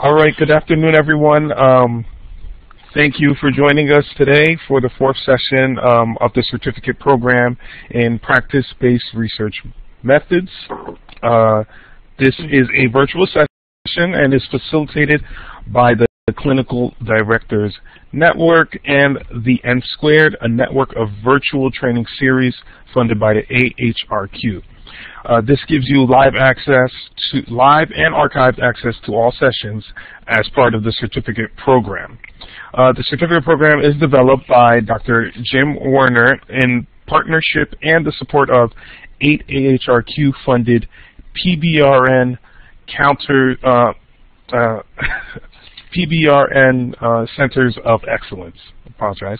All right, good afternoon, everyone. Um, thank you for joining us today for the fourth session um, of the certificate program in practice-based research methods. Uh, this is a virtual session and is facilitated by the Clinical Directors Network and the N Squared, a network of virtual training series funded by the AHRQ. Uh, this gives you live access to live and archived access to all sessions as part of the certificate program. Uh, the certificate program is developed by Dr. Jim Werner in partnership and the support of eight AHRQ funded PBRN counter uh, uh PBRN uh, Centers of Excellence. Apologize.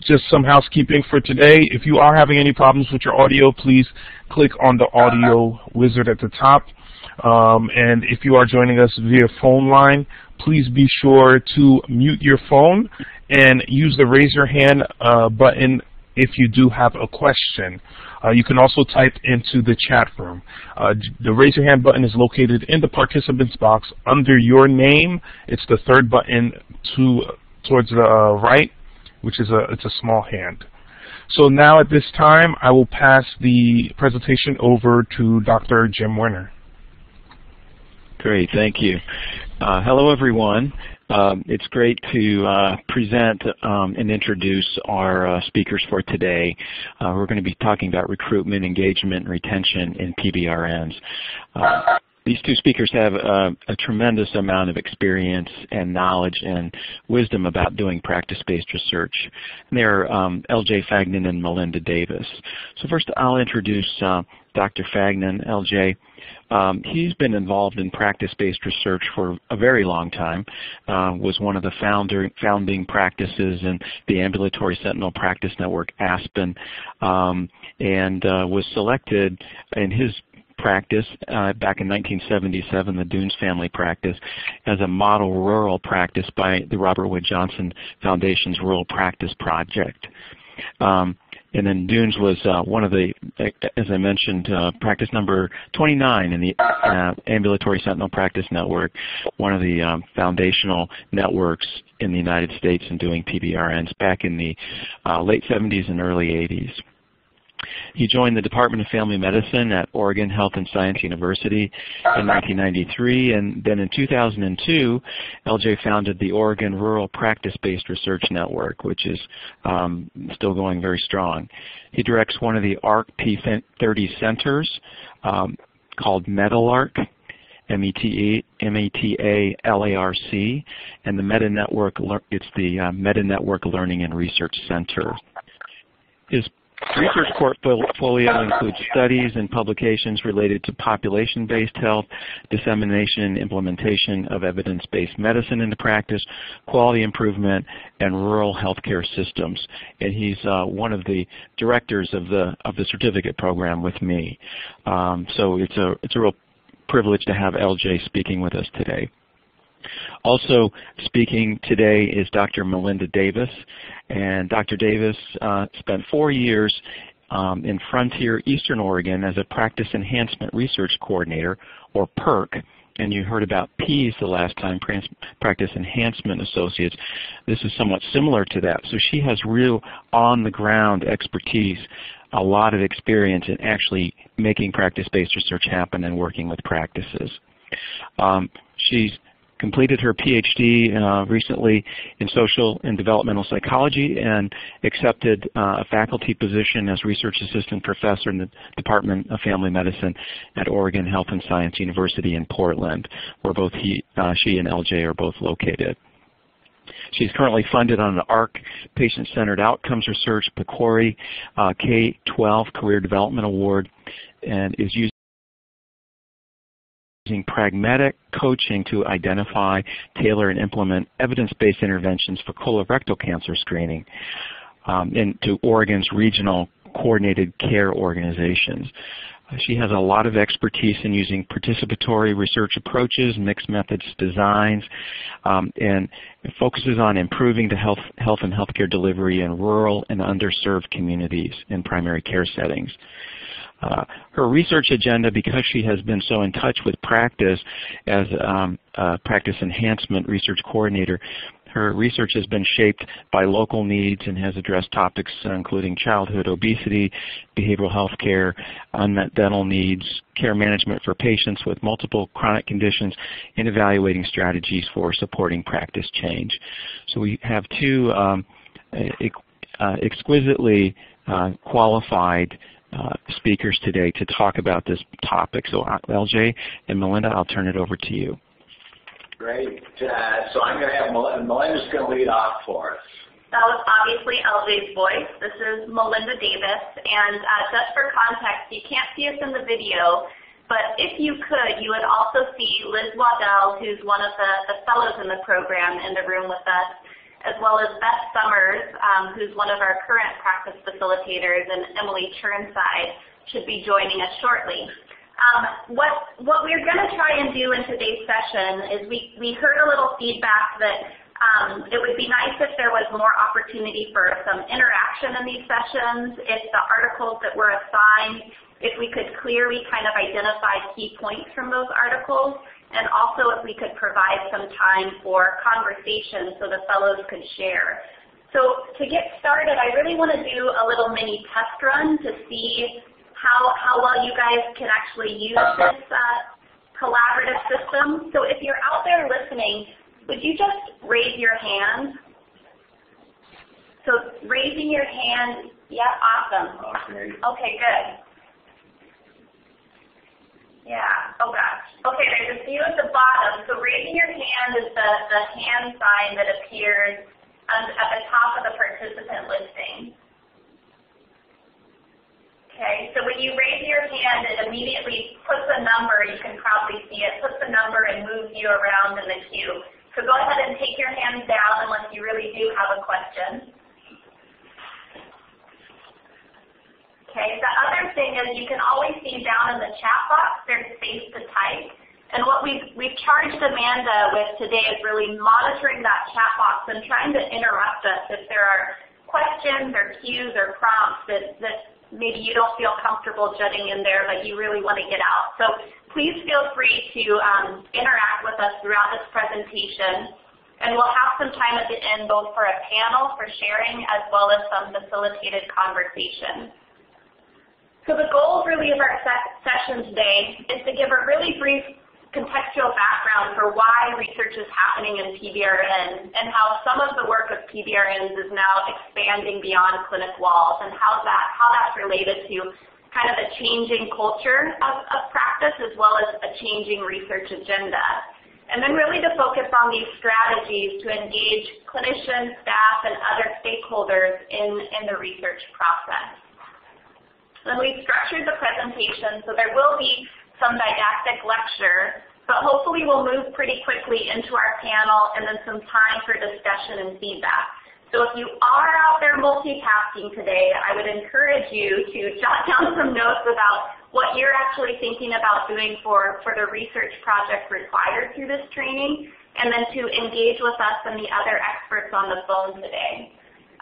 Just some housekeeping for today. If you are having any problems with your audio, please click on the audio wizard at the top. Um, and if you are joining us via phone line, please be sure to mute your phone and use the raise your hand uh, button if you do have a question. Uh, you can also type into the chat room. Uh, the raise your hand button is located in the participants box under your name. It's the third button to towards the uh, right which is a, it's a small hand. So now at this time, I will pass the presentation over to Dr. Jim Werner. Great, thank you. Uh, hello, everyone. Um, it's great to uh, present um, and introduce our uh, speakers for today. Uh, we're going to be talking about recruitment, engagement, and retention in PBRNs. Uh, these two speakers have a, a, tremendous amount of experience and knowledge and wisdom about doing practice-based research. And they're um, L.J. Fagnan and Melinda Davis. So first I'll introduce uh, Dr. Fagnan. L.J. Um, he's been involved in practice-based research for a very long time, uh, was one of the founder, founding practices in the Ambulatory Sentinel Practice Network, ASPEN, um, and uh, was selected in his practice uh, back in 1977, the Dunes family practice, as a model rural practice by the Robert Wood Johnson Foundation's Rural Practice Project. Um, and then Dunes was uh, one of the, as I mentioned, uh, practice number 29 in the uh, Ambulatory Sentinel Practice Network, one of the um, foundational networks in the United States in doing PBRNs back in the uh, late 70s and early 80s. He joined the Department of Family Medicine at Oregon Health and Science University in 1993, and then in 2002, LJ founded the Oregon Rural Practice-Based Research Network, which is um, still going very strong. He directs one of the AHRQ P30 centers um, called METALARC, M-E-T-A-L-A-R-C, and the Meta Network, it's the uh, Meta Network Learning and Research Center. His Research portfolio includes studies and publications related to population-based health, dissemination and implementation of evidence-based medicine into practice, quality improvement, and rural healthcare systems. And he's uh, one of the directors of the of the certificate program with me. Um, so it's a it's a real privilege to have LJ speaking with us today. Also speaking today is Dr. Melinda Davis, and Dr. Davis uh, spent four years um, in Frontier Eastern Oregon as a Practice Enhancement Research Coordinator, or PERC, and you heard about PEAS the last time, Practice Enhancement Associates. This is somewhat similar to that. So she has real on-the-ground expertise, a lot of experience in actually making practice-based research happen and working with practices. Um, she's completed her PhD uh, recently in social and developmental psychology and accepted uh, a faculty position as research assistant professor in the Department of Family Medicine at Oregon Health and Science University in Portland, where both he, uh, she and LJ are both located. She's currently funded on an AHRQ Patient-Centered Outcomes Research PCORI uh, K-12 Career Development Award and is used using pragmatic coaching to identify, tailor, and implement evidence-based interventions for colorectal cancer screening um, into Oregon's regional coordinated care organizations. Uh, she has a lot of expertise in using participatory research approaches, mixed methods designs, um, and focuses on improving the health, health and healthcare delivery in rural and underserved communities in primary care settings. Uh, her research agenda, because she has been so in touch with practice as um, practice enhancement research coordinator, her research has been shaped by local needs and has addressed topics including childhood obesity, behavioral health care, unmet dental needs, care management for patients with multiple chronic conditions, and evaluating strategies for supporting practice change. So we have two um, uh, exquisitely uh, qualified uh, speakers today to talk about this topic. So LJ and Melinda, I'll turn it over to you. Great. Uh, so I'm going to have Melinda, Melinda's going to lead off for us. That was obviously LJ's voice. This is Melinda Davis, and uh, just for context, you can't see us in the video, but if you could, you would also see Liz Waddell, who's one of the, the fellows in the program, in the room with us, as well as Beth Summers, um, who's one of our current practice facilitators, and Emily Churnside should be joining us shortly. Um, what, what we're going to try and do in today's session is we, we heard a little feedback that um, it would be nice if there was more opportunity for some interaction in these sessions, if the articles that were assigned, if we could clearly kind of identify key points from those articles, and also if we could provide some time for conversation so the fellows could share. So to get started, I really want to do a little mini test run to see how, how well you guys can actually use this uh, collaborative system. So if you're out there listening, would you just raise your hand? So raising your hand, yeah, awesome. Okay, good. Yeah, oh gosh. Okay, there's a few at the bottom. So raising your hand is the, the hand sign that appears at the top of the participant listing. Okay, so when you raise your hand, it immediately puts a number, you can probably see it, puts a number and moves you around in the queue. So go ahead and take your hands down unless you really do have a question. Okay, the other thing is you can always see down in the chat box, there's space to type. And what we've, we've charged Amanda with today is really monitoring that chat box and trying to interrupt us if there are questions or cues or prompts that, that maybe you don't feel comfortable jutting in there, but you really want to get out. So please feel free to um, interact with us throughout this presentation. And we'll have some time at the end both for a panel for sharing as well as some facilitated conversation. So the goal really of our session today is to give a really brief contextual background for why research is happening in PBRN and how some of the work of PBRNs is now expanding beyond clinic walls and how that how that's related to kind of a changing culture of, of practice as well as a changing research agenda. And then really to focus on these strategies to engage clinicians, staff, and other stakeholders in, in the research process. Then we've structured the presentation so there will be some didactic lecture, but hopefully we'll move pretty quickly into our panel and then some time for discussion and feedback. So if you are out there multitasking today, I would encourage you to jot down some notes about what you're actually thinking about doing for, for the research project required through this training, and then to engage with us and the other experts on the phone today.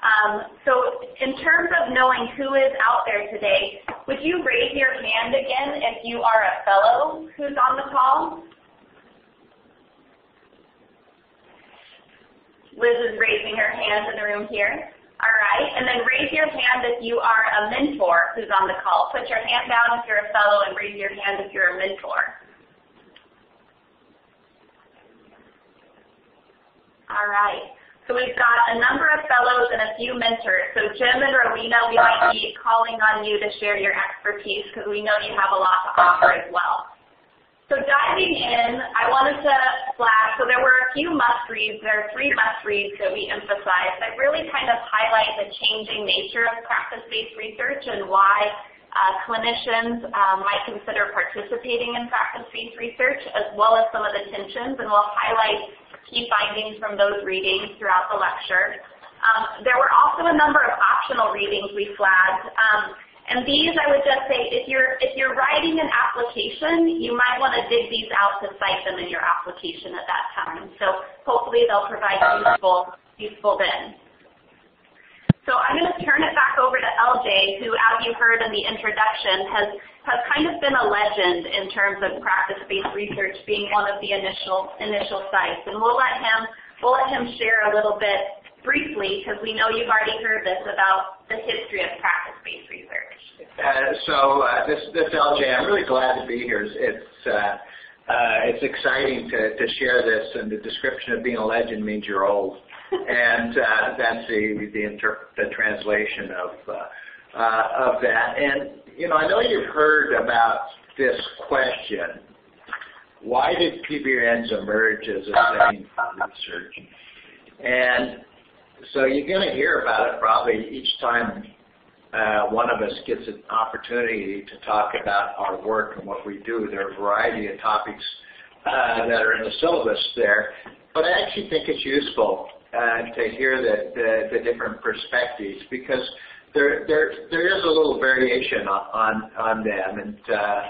Um, so in terms of knowing who is out there today, would you raise your hand again if you are a fellow who's on the call? Liz is raising her hand in the room here. All right, and then raise your hand if you are a mentor who's on the call. Put your hand down if you're a fellow and raise your hand if you're a mentor. All right. So we've got a number of fellows and a few mentors. So Jim and Rowena, we might be calling on you to share your expertise because we know you have a lot to offer as well. So diving in, I wanted to flag, so there were a few must-reads. There are three must-reads that we emphasize that really kind of highlight the changing nature of practice-based research and why uh, clinicians um, might consider participating in practice-based research, as well as some of the tensions, and we'll highlight key findings from those readings throughout the lecture. Um, there were also a number of optional readings we flagged. Um, and these, I would just say, if you're, if you're writing an application, you might want to dig these out to cite them in your application at that time. So hopefully they'll provide useful, useful then. So I'm going to turn it back over to LJ, who, as you heard in the introduction, has, has kind of been a legend in terms of practice-based research being one of the initial, initial sites. And we'll let him, we'll let him share a little bit briefly, because we know you've already heard this, about the history of practice-based research. Uh, so uh, this, this LJ, I'm really glad to be here. It's, uh, uh, it's exciting to, to share this, and the description of being a legend means you're old. And uh, that's the, the, inter- the translation of, uh, uh, of that. And, you know, I know you've heard about this question. Why did PBNs emerge as a setting for research? And so you're going to hear about it probably each time uh, one of us gets an opportunity to talk about our work and what we do. There are a variety of topics uh, that are in the syllabus there, but I actually think it's useful uh, to hear the, the, the, different perspectives because there, there, there is a little variation on, on them. And, uh,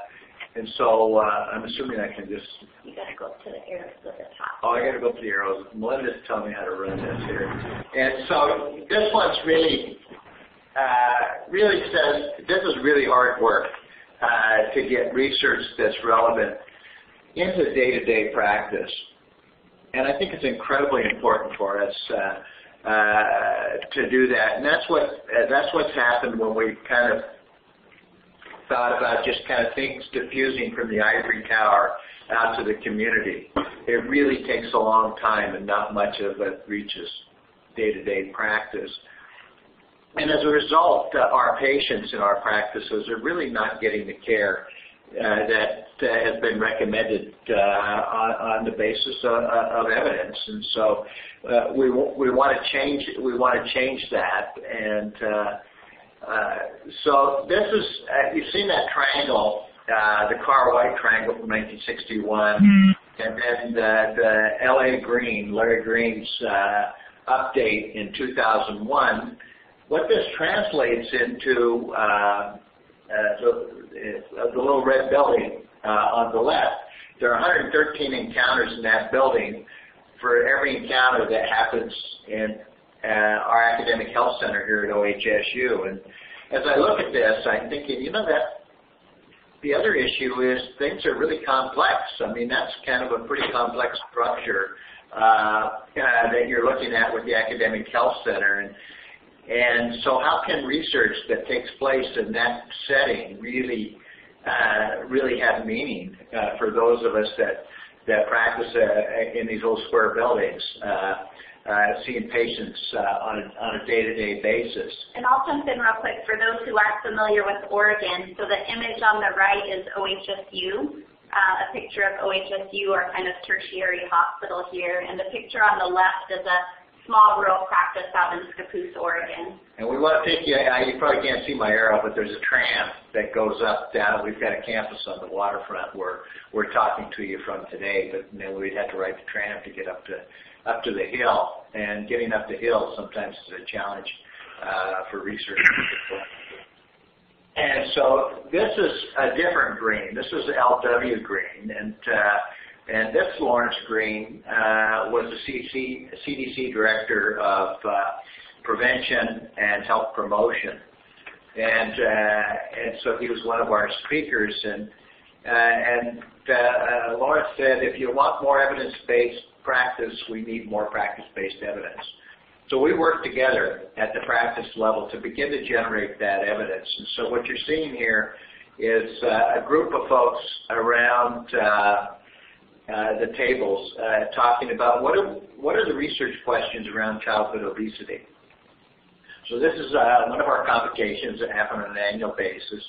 and so uh, I'm assuming I can just... You got to go up to the arrows at the top. Oh, I got to go up to the arrows. Melinda's telling me how to run this here. And so this one's really, uh, really says, this is really hard work uh, to get research that's relevant into day-to-day -day practice. And I think it's incredibly important for us uh, uh, to do that. And that's what uh, that's what's happened when we kind of thought about just kind of things diffusing from the ivory tower out to the community. It really takes a long time, and not much of it reaches day-to-day -day practice. And as a result, uh, our patients in our practices are really not getting the care uh, that has been recommended uh, on, on the basis of, of evidence, and so we we want to change we want to change that, and so this is you've seen that triangle, the Kerr White triangle from 1961, mm-hmm. and then the, the L.A. Green, Larry Green's update in 2001. What this translates into uh, uh, the little red uh, on the left. There are 113 encounters in that building for every encounter that happens in uh, our academic health center here at OHSU. And as I look at this, I'm thinking, you know, that the other issue is things are really complex. I mean, that's kind of a pretty complex structure uh, uh, that you're looking at with the academic health center. And and so how can research that takes place in that setting really uh, really have meaning uh, for those of us that, that practice uh, in these old square buildings? Uh, uh, seeing patients uh, on, a, on a day-to-day basis. And I'll jump in real quick for those who aren't familiar with Oregon. So the image on the right is OHSU, a picture of OHSU, our kind of tertiary hospital here, and the picture on the left is a small rural practice out in Scappoose, Oregon. And we want to take you, I, you probably can't see my arrow, but there's a tram that goes up, down. We've got a campus on the waterfront where we're talking to you from today, but then we'd have to ride the tram to get up to up to the hill. And getting up the hill sometimes is a challenge uh, for research. And so this is a different green. This is LW green. And uh, and this Lawrence Green uh, was the CC, CDC director of uh, prevention and health promotion. And, uh, and so he was one of our speakers. And, uh, and uh, Lawrence said, if you want more evidence-based practice, we need more practice-based evidence. So we worked together at the practice level to begin to generate that evidence. And so what you're seeing here is uh, a group of folks around uh, the tables uh, talking about what are, what are the research questions around childhood obesity. So this is uh, one of our complications that happen on an annual basis.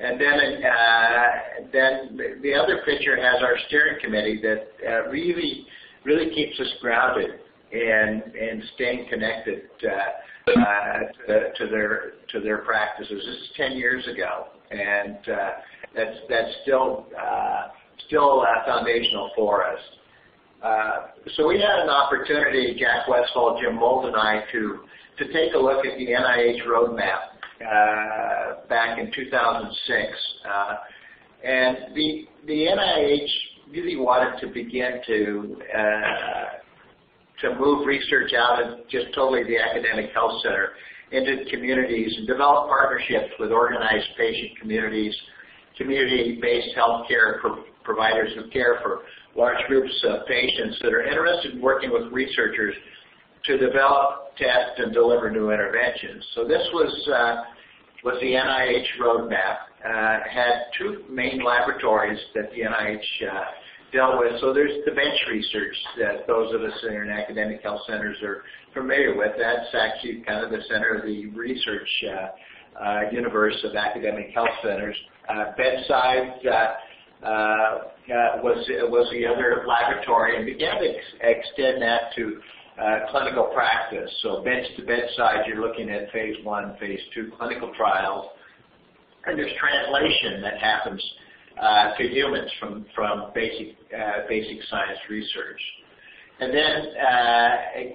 And then, uh, then the other picture has our steering committee that uh, really, really keeps us grounded and and staying connected uh, uh, to, to their to their practices. This is 10 years ago, and uh, that's that's still uh, still uh, foundational for us. Uh, so we had an opportunity, Jack Westfall, Jim Mold, and I, to to take a look at the NIH roadmap uh, back in 2006, uh, and the the NIH really wanted to begin to uh, to move research out of just totally the academic health center into communities and develop partnerships with organized patient communities, community-based healthcare pro providers who care for large groups of patients that are interested in working with researchers to develop, test, and deliver new interventions. So this was uh, was the NIH roadmap. Uh, had two main laboratories that the NIH uh, dealt with. So there's the bench research that those of us in academic health centers are familiar with. That's actually kind of the center of the research uh, uh, universe of academic health centers. Uh, bedside uh, uh, was was the other laboratory, and began to ex- extend that to uh, clinical practice. So bench to bedside, you're looking at phase one, phase two clinical trials, and there's translation that happens uh, to humans from from basic uh, basic science research. And then, uh,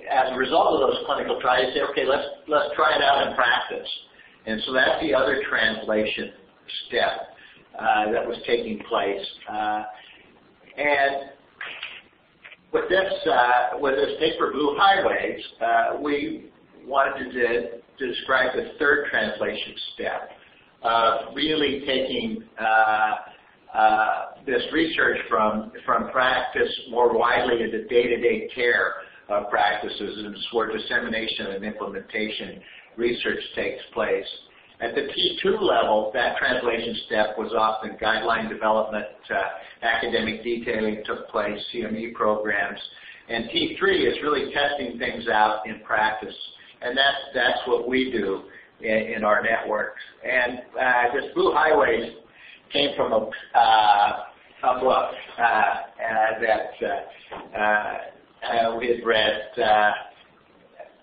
as a result of those clinical trials, you say, okay, let's let's try it out in practice. And so that's the other translation step that was taking place. Uh, and with this uh, with this paper, Blue Highways, uh, we wanted to, to describe the third translation step of really taking uh, uh, this research from from practice more widely into day-to-day care of practices, and where dissemination and implementation research takes place. At the T2 level, that translation step was often guideline development, uh, academic detailing took place, CME programs, and T3 is really testing things out in practice. And that's, that's what we do in, in our networks. And uh, this Blue Highways came from a, uh, a book uh, uh, that uh, we had read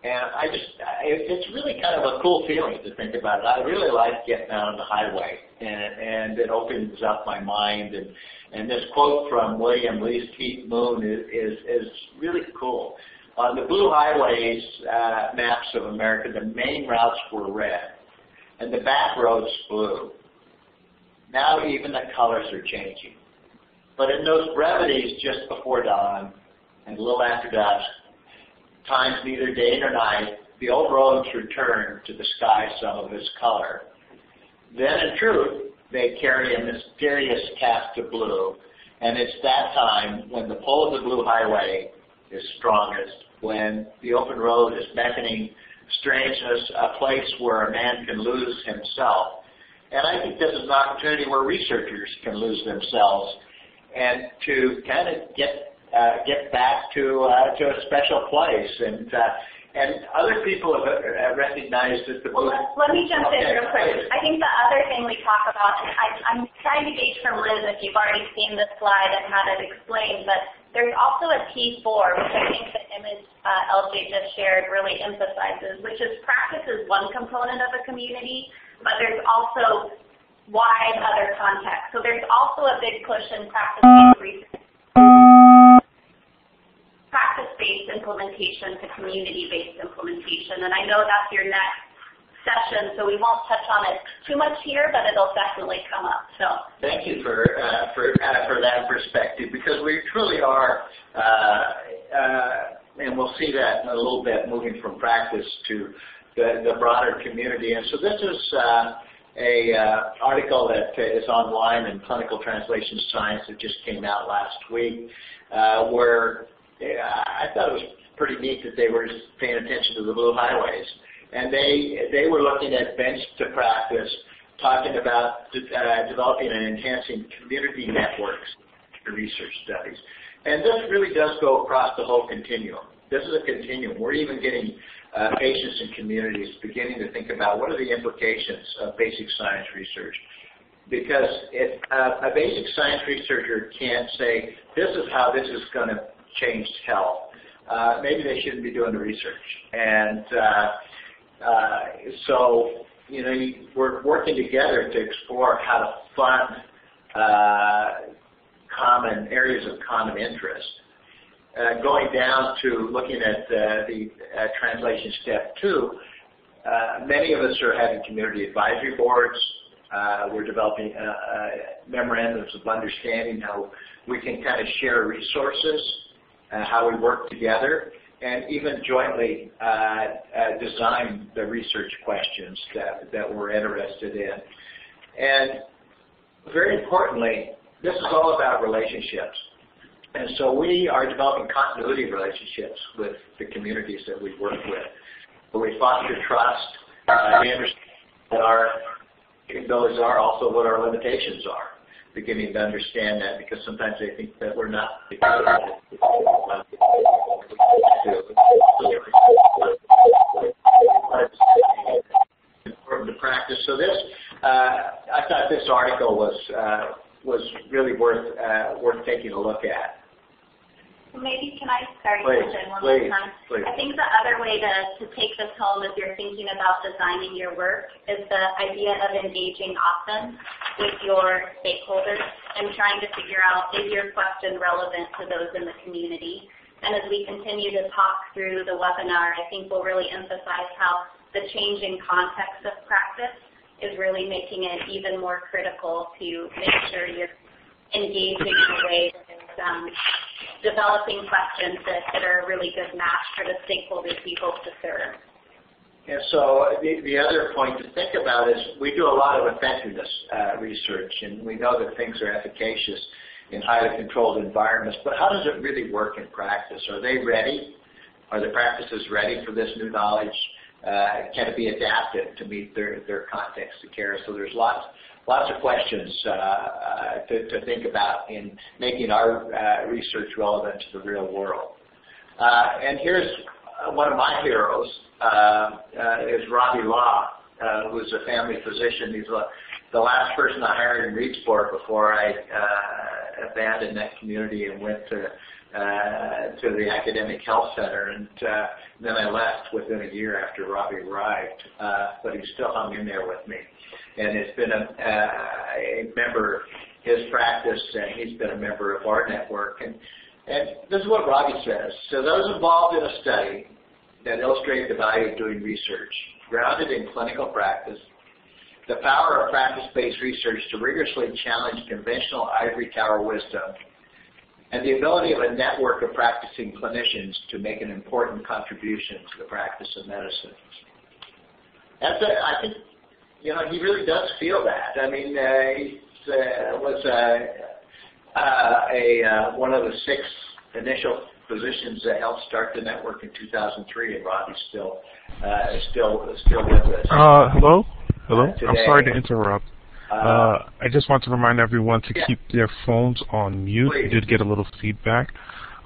and I just, it's really kind of a cool feeling to think about it. I really like getting out on the highway, and, and it opens up my mind. And, and this quote from William Least Heat Moon is, is, is really cool. On the blue highways uh, maps of America, the main routes were red, and the back roads blue. Now even the colors are changing. But in those brevities just before dawn and a little after dusk, times neither day nor night, the old roads return to the sky some of its color. Then in truth, they carry a mysterious cast of blue, and it's that time when the pull of the blue highway is strongest, when the open road is beckoning strangeness, a place where a man can lose himself. And I think this is an opportunity where researchers can lose themselves and to kind of get get back to uh, to a special place. And uh, and other people have uh, recognized that the well, let, let me jump okay, in real quick. I think the other thing we talk about, and I, I'm trying to gauge from Liz if you've already seen this slide and had it explained, but there's also a T4, which I think the image uh, LJ just shared really emphasizes, which is practice is one component of a community, but there's also wide other context. So there's also a big push in research practice-based implementation to community-based implementation. And I know that's your next session, so we won't touch on it too much here, but it'll definitely come up. So thank you for uh, for uh, for that perspective because we truly are, uh, uh, and we'll see that in a little bit, moving from practice to the, the broader community. And so this is. Uh, a uh, article that is online in Clinical Translation Science that just came out last week, where I thought it was pretty neat that they were paying attention to the blue highways. And they, they were looking at bench to practice, talking about uh, developing and enhancing community networks research studies. And this really does go across the whole continuum. This is a continuum. We're even getting uh, patients and communities beginning to think about what are the implications of basic science research. Because if uh, a basic science researcher can't say, this is how this is going to changed health, uh, maybe they shouldn't be doing the research. And uh, uh, so, you know, we're working together to explore how to fund uh, common areas of common interest. Uh, going down to looking at uh, the uh, translation step two, uh, many of us are having community advisory boards. Uh, we're developing uh, uh, memorandums of understanding how we can kind of share resources uh, how we work together. and even jointly uh, uh, design the research questions that, that we're interested in. And very importantly, this is all about relationships. And so we are developing continuity relationships with the communities that we work with. Where we foster trust, uh, we understand what our those are also what our limitations are. Beginning to understand that because sometimes they think that we're not important to practice. So this, uh, I thought this article was uh, was really worth uh, worth taking a look at. Maybe can I sorry please, one please, more time? Please. I think the other way to, to take this home as you're thinking about designing your work is the idea of engaging often with your stakeholders and trying to figure out is your question relevant to those in the community. And as we continue to talk through the webinar, I think we'll really emphasize how the changing context of practice is really making it even more critical to make sure you're engaging in a way that um, developing questions that, that are a really good match for the stakeholders we hope to serve. And so the, the other point to think about is we do a lot of effectiveness uh, research, and we know that things are efficacious in highly controlled environments, but how does it really work in practice? Are they ready? Are the practices ready for this new knowledge? Uh, can it be adapted to meet their, their context of care? So there's lots lots of questions uh, uh, to, to, think about in making our uh, research relevant to the real world. Uh, and here's one of my heroes is Robbie Law, who's a family physician. He's the last person I hired in Reedsport before I abandoned that community and went to uh, to the academic health center, and uh, then I left within a year after Robbie arrived. Uh, but he still hung in there with me, and it's been a, uh, a member his practice, and he's been a member of our network. And and this is what Robbie says. So those involved in a study that illustrate the value of doing research, grounded in clinical practice, the power of practice-based research to rigorously challenge conventional ivory tower wisdom, and the ability of a network of practicing clinicians to make an important contribution to the practice of medicine. That's a, I think, you know, he really does feel that. I mean, uh, he uh, was uh, uh, a uh, one of the six initial physicians that helped start the network in 2003, and Robbie's still uh, still still with us. Uh, hello, hello. I'm sorry to interrupt. Uh, I just want to remind everyone to yeah. keep their phones on mute. Please. We did get a little feedback.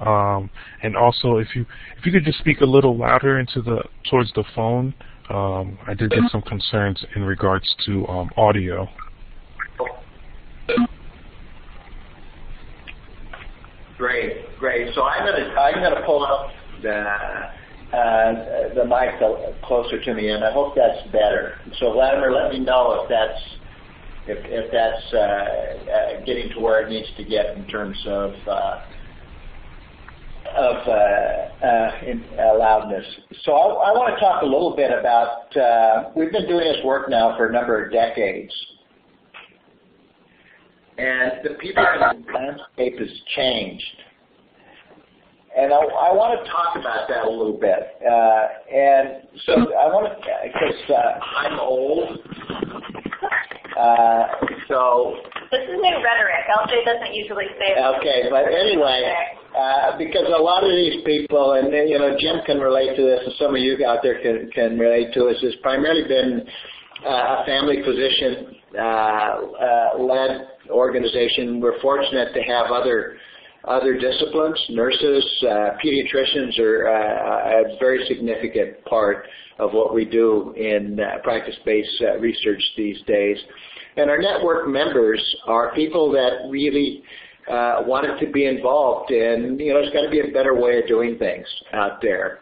Um, and also, if you if you could just speak a little louder into the towards the phone, um, I did get some concerns in regards to um, audio. Great, great. So I'm gonna I'm gonna pull up the uh, the mic closer to me, and I hope that's better. So Vladimir, let me know if that's if, if that's uh, uh, getting to where it needs to get in terms of uh, of uh, uh, in, loudness. So I, I, want to talk a little bit about. Uh, we've been doing this work now for a number of decades, and the people landscape has changed. And I, I, want to talk about that a little bit. and so I want to, because I'm old, uh, so. This is new rhetoric. LJ doesn't usually say that. Okay, but anyway, uh, because a lot of these people, and you know, Jim can relate to this, and some of you out there can can relate to this. Has primarily been uh, a family physician uh, uh, led organization. We're fortunate to have other other disciplines. Nurses, uh, pediatricians are a very significant part of what we do in practice-based research these days. And our network members are people that really uh, wanted to be involved in, you know, there's got to be a better way of doing things out there.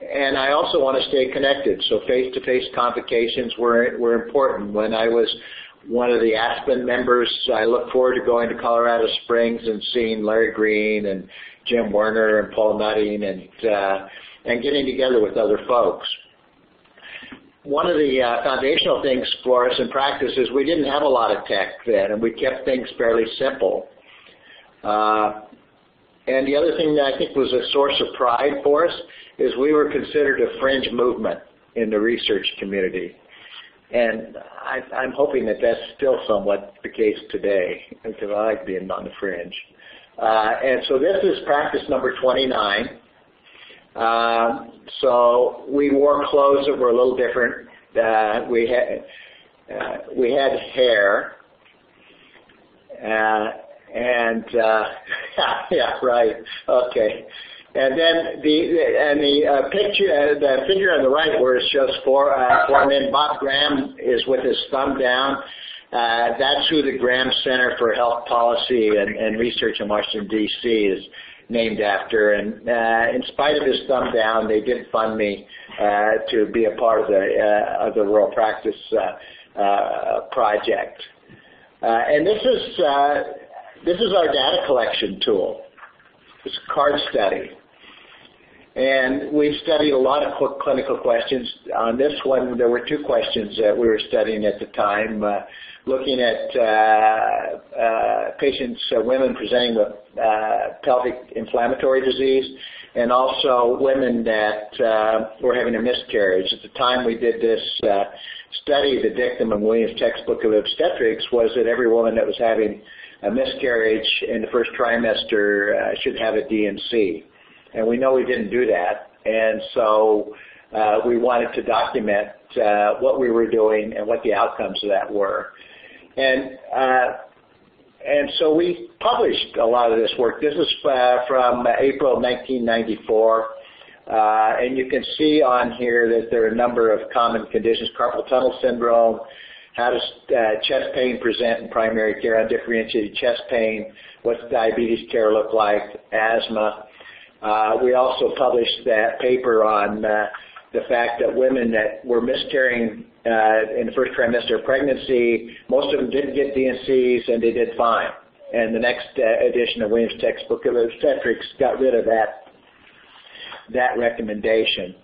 And I also want to stay connected. So face-to-face convocations were, were important. When I was one of the Aspen members, I look forward to going to Colorado Springs and seeing Larry Green and Jim Werner and Paul Nutting and, uh, and getting together with other folks one of the uh, foundational things for us in practice is we didn't have a lot of tech then, and we kept things fairly simple. Uh, and the other thing that I think was a source of pride for us is we were considered a fringe movement in the research community. And I, I'm hoping that that's still somewhat the case today, because I like being on the fringe. Uh, and so this is practice number 29. Uh, so we wore clothes that were a little different. Uh, we had uh, we had hair, uh, and uh, yeah, right, okay. And then the and the uh, picture, uh, the figure on the right, where it shows four uh, four men. Bob Graham is with his thumb down. Uh, that's who the Graham Center for Health Policy and, and Research in Washington D.C. is named after. And uh, in spite of his thumb down, they did fund me uh, to be a part of the uh, of the rural practice uh, uh, project. Uh, and this is uh, this is our data collection tool. It's a card study. And we studied a lot of clinical questions. On this one, there were two questions that we were studying at the time, uh, looking at uh, uh, patients, uh, women presenting with uh, pelvic inflammatory disease, and also women that uh, were having a miscarriage. At the time we did this study, the dictum in Williams textbook of obstetrics was that every woman that was having a miscarriage in the first trimester should have a D&C and we know we didn't do that. And so uh, we wanted to document uh, what we were doing and what the outcomes of that were. And uh, and so we published a lot of this work. This is uh, from April 1994. Uh, and you can see on here that there are a number of common conditions, carpal tunnel syndrome, how does uh, chest pain present in primary care, undifferentiated chest pain, what's diabetes care look like, asthma, uh, we also published that paper on uh, the fact that women that were miscarrying uh, in the first trimester of pregnancy, most of them didn't get D&Cs and they did fine. And the next uh, edition of Williams Textbook of Obstetrics got rid of that that recommendation.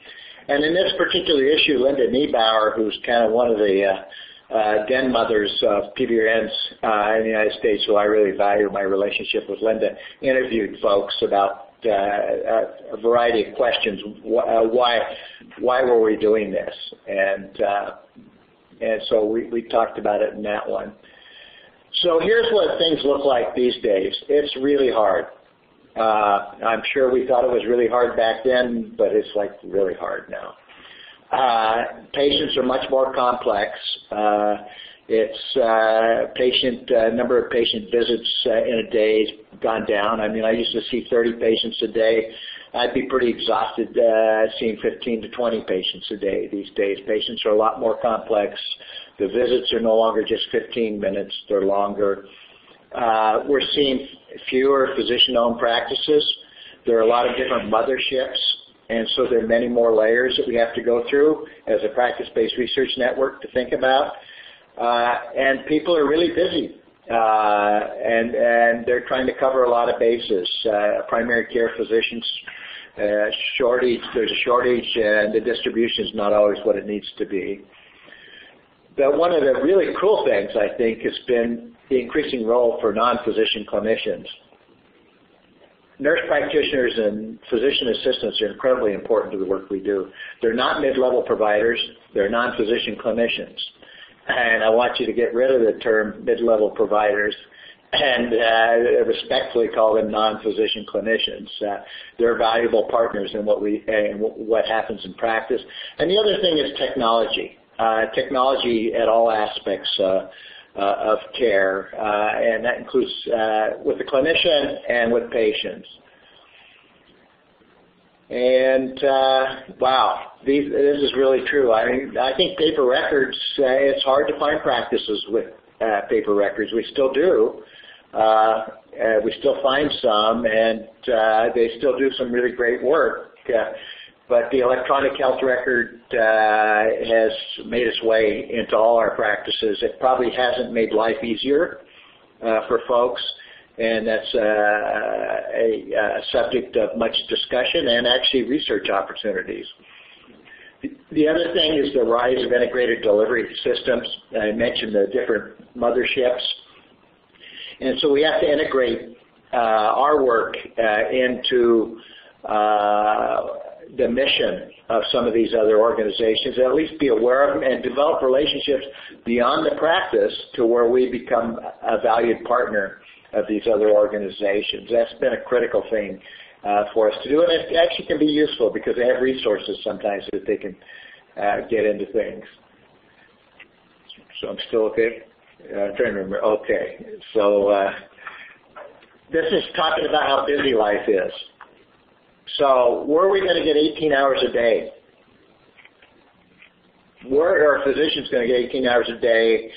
And in this particular issue, Linda Niebauer, who's kind of one of the uh, den mothers of PBRNs uh, in the United States, who I really value my relationship with Linda, interviewed folks about uh, a variety of questions. Uh, why why were we doing this? And uh, and so we, we talked about it in that one. So here's what things look like these days. It's really hard. Uh, I'm sure we thought it was really hard back then, but it's like really hard now. Uh, patients are much more complex. Uh, it's uh, patient number of patient visits in a day has gone down. I mean, I used to see 30 patients a day. I'd be pretty exhausted uh, seeing 15 to 20 patients a day these days. Patients are a lot more complex. The visits are no longer just 15 minutes; they're longer. Uh, we're seeing fewer physician-owned practices. There are a lot of different motherships, and so there are many more layers that we have to go through as a practice-based research network to think about. Uh, and people are really busy. Uh, and and they're trying to cover a lot of bases. Uh, primary care physicians uh, shortage. There's a shortage, and the distribution is not always what it needs to be. But one of the really cool things I think has been the increasing role for non-physician clinicians. Nurse practitioners and physician assistants are incredibly important to the work we do. They're not mid-level providers. They're non-physician clinicians and I want you to get rid of the term mid-level providers and uh, respectfully call them non-physician clinicians. Uh, they're valuable partners in what we and what happens in practice. And the other thing is technology. Uh, technology at all aspects uh, of care, uh, and that includes with the clinician and with patients. And uh, wow, these, this is really true. I mean, I think paper records. Uh, it's hard to find practices with uh, paper records. We still do. Uh, uh, we still find some, and uh, they still do some really great work. But the electronic health record uh, has made its way into all our practices. It probably hasn't made life easier uh, for folks and that's uh, a, a, subject of much discussion and actually research opportunities. The other thing is the rise of integrated delivery systems. I mentioned the different motherships. And so we have to integrate uh, our work uh, into uh, the mission of some of these other organizations, at least be aware of them and develop relationships beyond the practice to where we become a valued partner of these other organizations. That's been a critical thing uh, for us to do, and it actually can be useful because they have resources sometimes that they can uh, get into things. So I'm still okay? Uh, trying to remember. Okay. So uh, this is talking about how busy life is. So where are we going to get 18 hours a day? Where are physicians going to get 18 hours a day?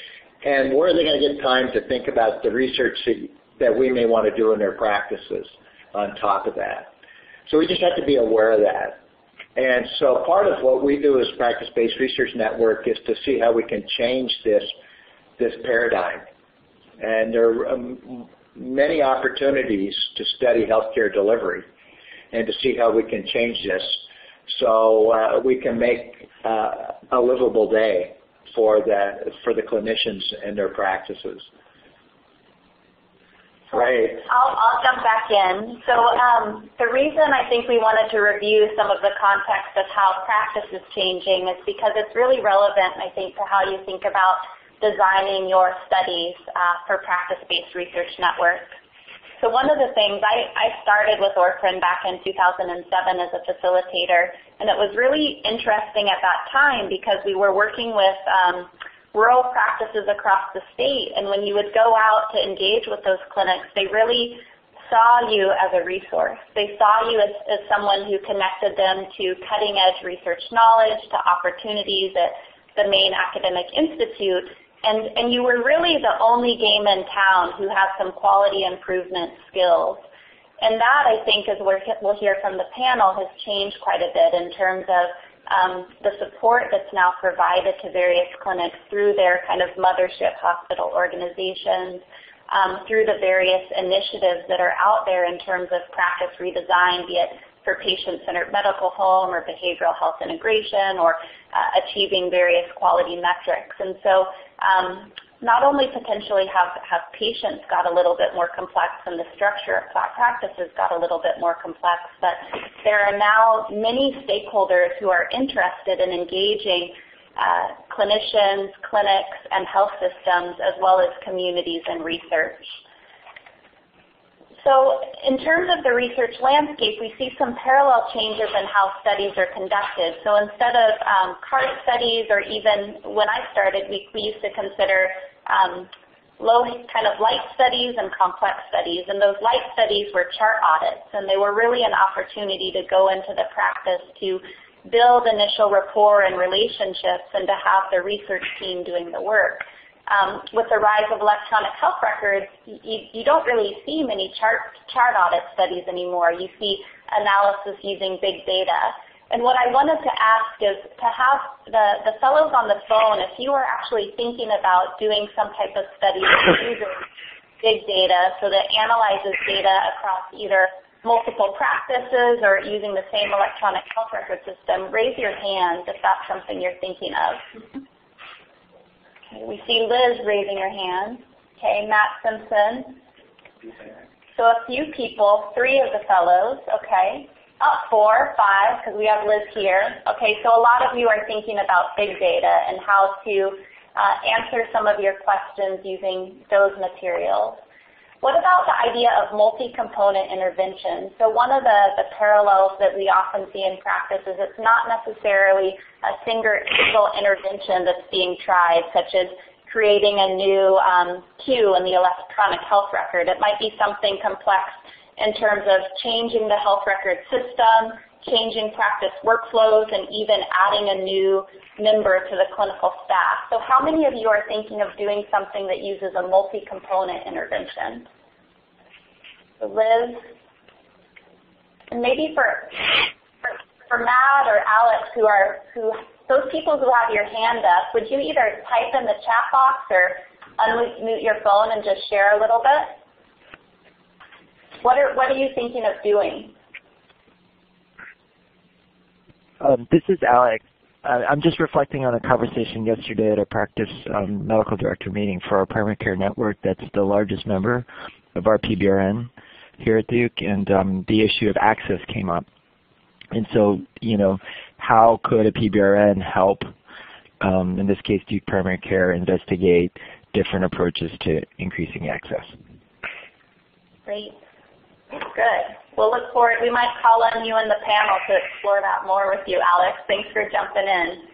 And where are they going to get time to think about the research that we may want to do in their practices on top of that? So we just have to be aware of that. And so part of what we do as Practice-Based Research Network is to see how we can change this, this paradigm. And there are um, many opportunities to study healthcare delivery and to see how we can change this so uh, we can make uh, a livable day for the, for the clinicians and their practices. Right. I'll, I'll jump back in. So um, the reason I think we wanted to review some of the context of how practice is changing is because it's really relevant, I think, to how you think about designing your studies uh, for practice-based research networks. So one of the things, I, I started with ORPRN back in 2007 as a facilitator, and it was really interesting at that time because we were working with um, rural practices across the state. And when you would go out to engage with those clinics, they really saw you as a resource. They saw you as, as someone who connected them to cutting edge research knowledge, to opportunities at the main academic institute. And, and you were really the only game in town who had some quality improvement skills. And that, I think, as we'll hear from the panel, has changed quite a bit in terms of um, the support that's now provided to various clinics through their kind of mothership hospital organizations, um, through the various initiatives that are out there in terms of practice redesign, be it for patient-centered medical home or behavioral health integration or uh, achieving various quality metrics. And so um, not only potentially have, have patients got a little bit more complex and the structure of practices got a little bit more complex, but there are now many stakeholders who are interested in engaging uh, clinicians, clinics, and health systems, as well as communities and research. So in terms of the research landscape, we see some parallel changes in how studies are conducted. So instead of um, card studies or even when I started, we, we used to consider um, low kind of light studies and complex studies. And those light studies were chart audits, and they were really an opportunity to go into the practice to build initial rapport and relationships and to have the research team doing the work. Um, with the rise of electronic health records, you, you don't really see many chart, chart audit studies anymore. You see analysis using big data. And what I wanted to ask is to have the, the fellows on the phone, if you are actually thinking about doing some type of study using big data, so that analyzes data across either multiple practices or using the same electronic health record system, raise your hand if that's something you're thinking of. We see Liz raising her hand. Okay, Matt Simpson. So a few people, three of the fellows, okay. Up four, five, because we have Liz here. Okay, so a lot of you are thinking about big data and how to uh, answer some of your questions using those materials. What about the idea of multi-component intervention? So one of the, the parallels that we often see in practice is it's not necessarily a single intervention that's being tried, such as creating a new um, queue in the electronic health record. It might be something complex in terms of changing the health record system, changing practice workflows, and even adding a new member to the clinical staff. So how many of you are thinking of doing something that uses a multi-component intervention? Liz, and maybe for, for, for Matt or Alex, who are who those people who have your hand up, would you either type in the chat box or unmute your phone and just share a little bit? What are, what are you thinking of doing? Um, this is Alex. I'm just reflecting on a conversation yesterday at a practice um, medical director meeting for our primary care network that's the largest member of our PBRN. here at Duke, and um, the issue of access came up. And so, you know, how could a PBRN help, um, in this case Duke Primary Care, investigate different approaches to increasing access? Great. Good. We'll look forward. We might call on you and the panel to explore that more with you, Alex. Thanks for jumping in.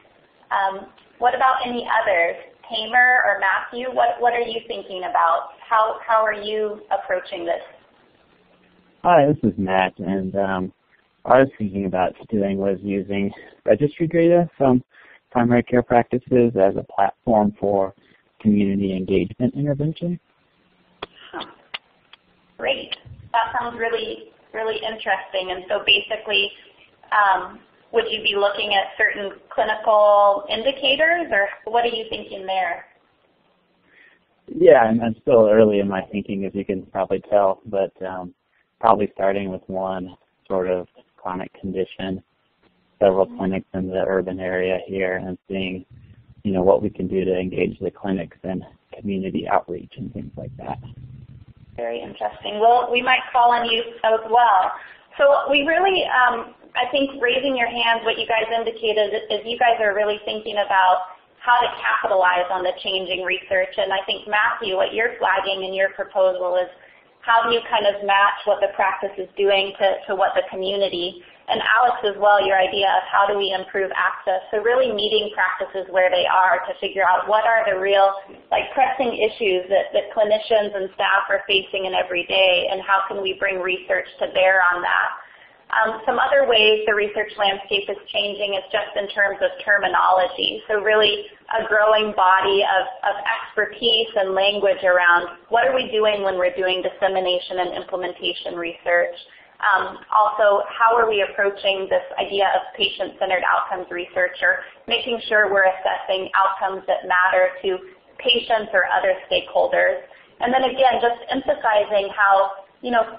Um, what about any others? Tamer or Matthew, what, what are you thinking about? How, how are you approaching this? Hi, this is Matt, and um, I was thinking about doing was using registry data from primary care practices as a platform for community engagement intervention. Great. That sounds really, really interesting. And so basically, um, would you be looking at certain clinical indicators, or what are you thinking there? Yeah, I'm, I'm still early in my thinking, as you can probably tell, but um, probably starting with one sort of chronic condition, several mm-hmm. clinics in the urban area here, and seeing, you know, what we can do to engage the clinics and community outreach and things like that. Very interesting. Well, we might call on you as well. So we really, um, I think raising your hands, what you guys indicated is you guys are really thinking about how to capitalize on the changing research. And I think Matthew, what you're flagging in your proposal is how do you kind of match what the practice is doing to, to what the community and Alex as well, your idea of how do we improve access. So really meeting practices where they are to figure out what are the real like pressing issues that, that clinicians and staff are facing in every day and how can we bring research to bear on that. Um, some other ways the research landscape is changing is just in terms of terminology. So really a growing body of, of expertise and language around what are we doing when we're doing dissemination and implementation research. Um, also, how are we approaching this idea of patient-centered outcomes research or making sure we're assessing outcomes that matter to patients or other stakeholders. And then again, just emphasizing how, you know,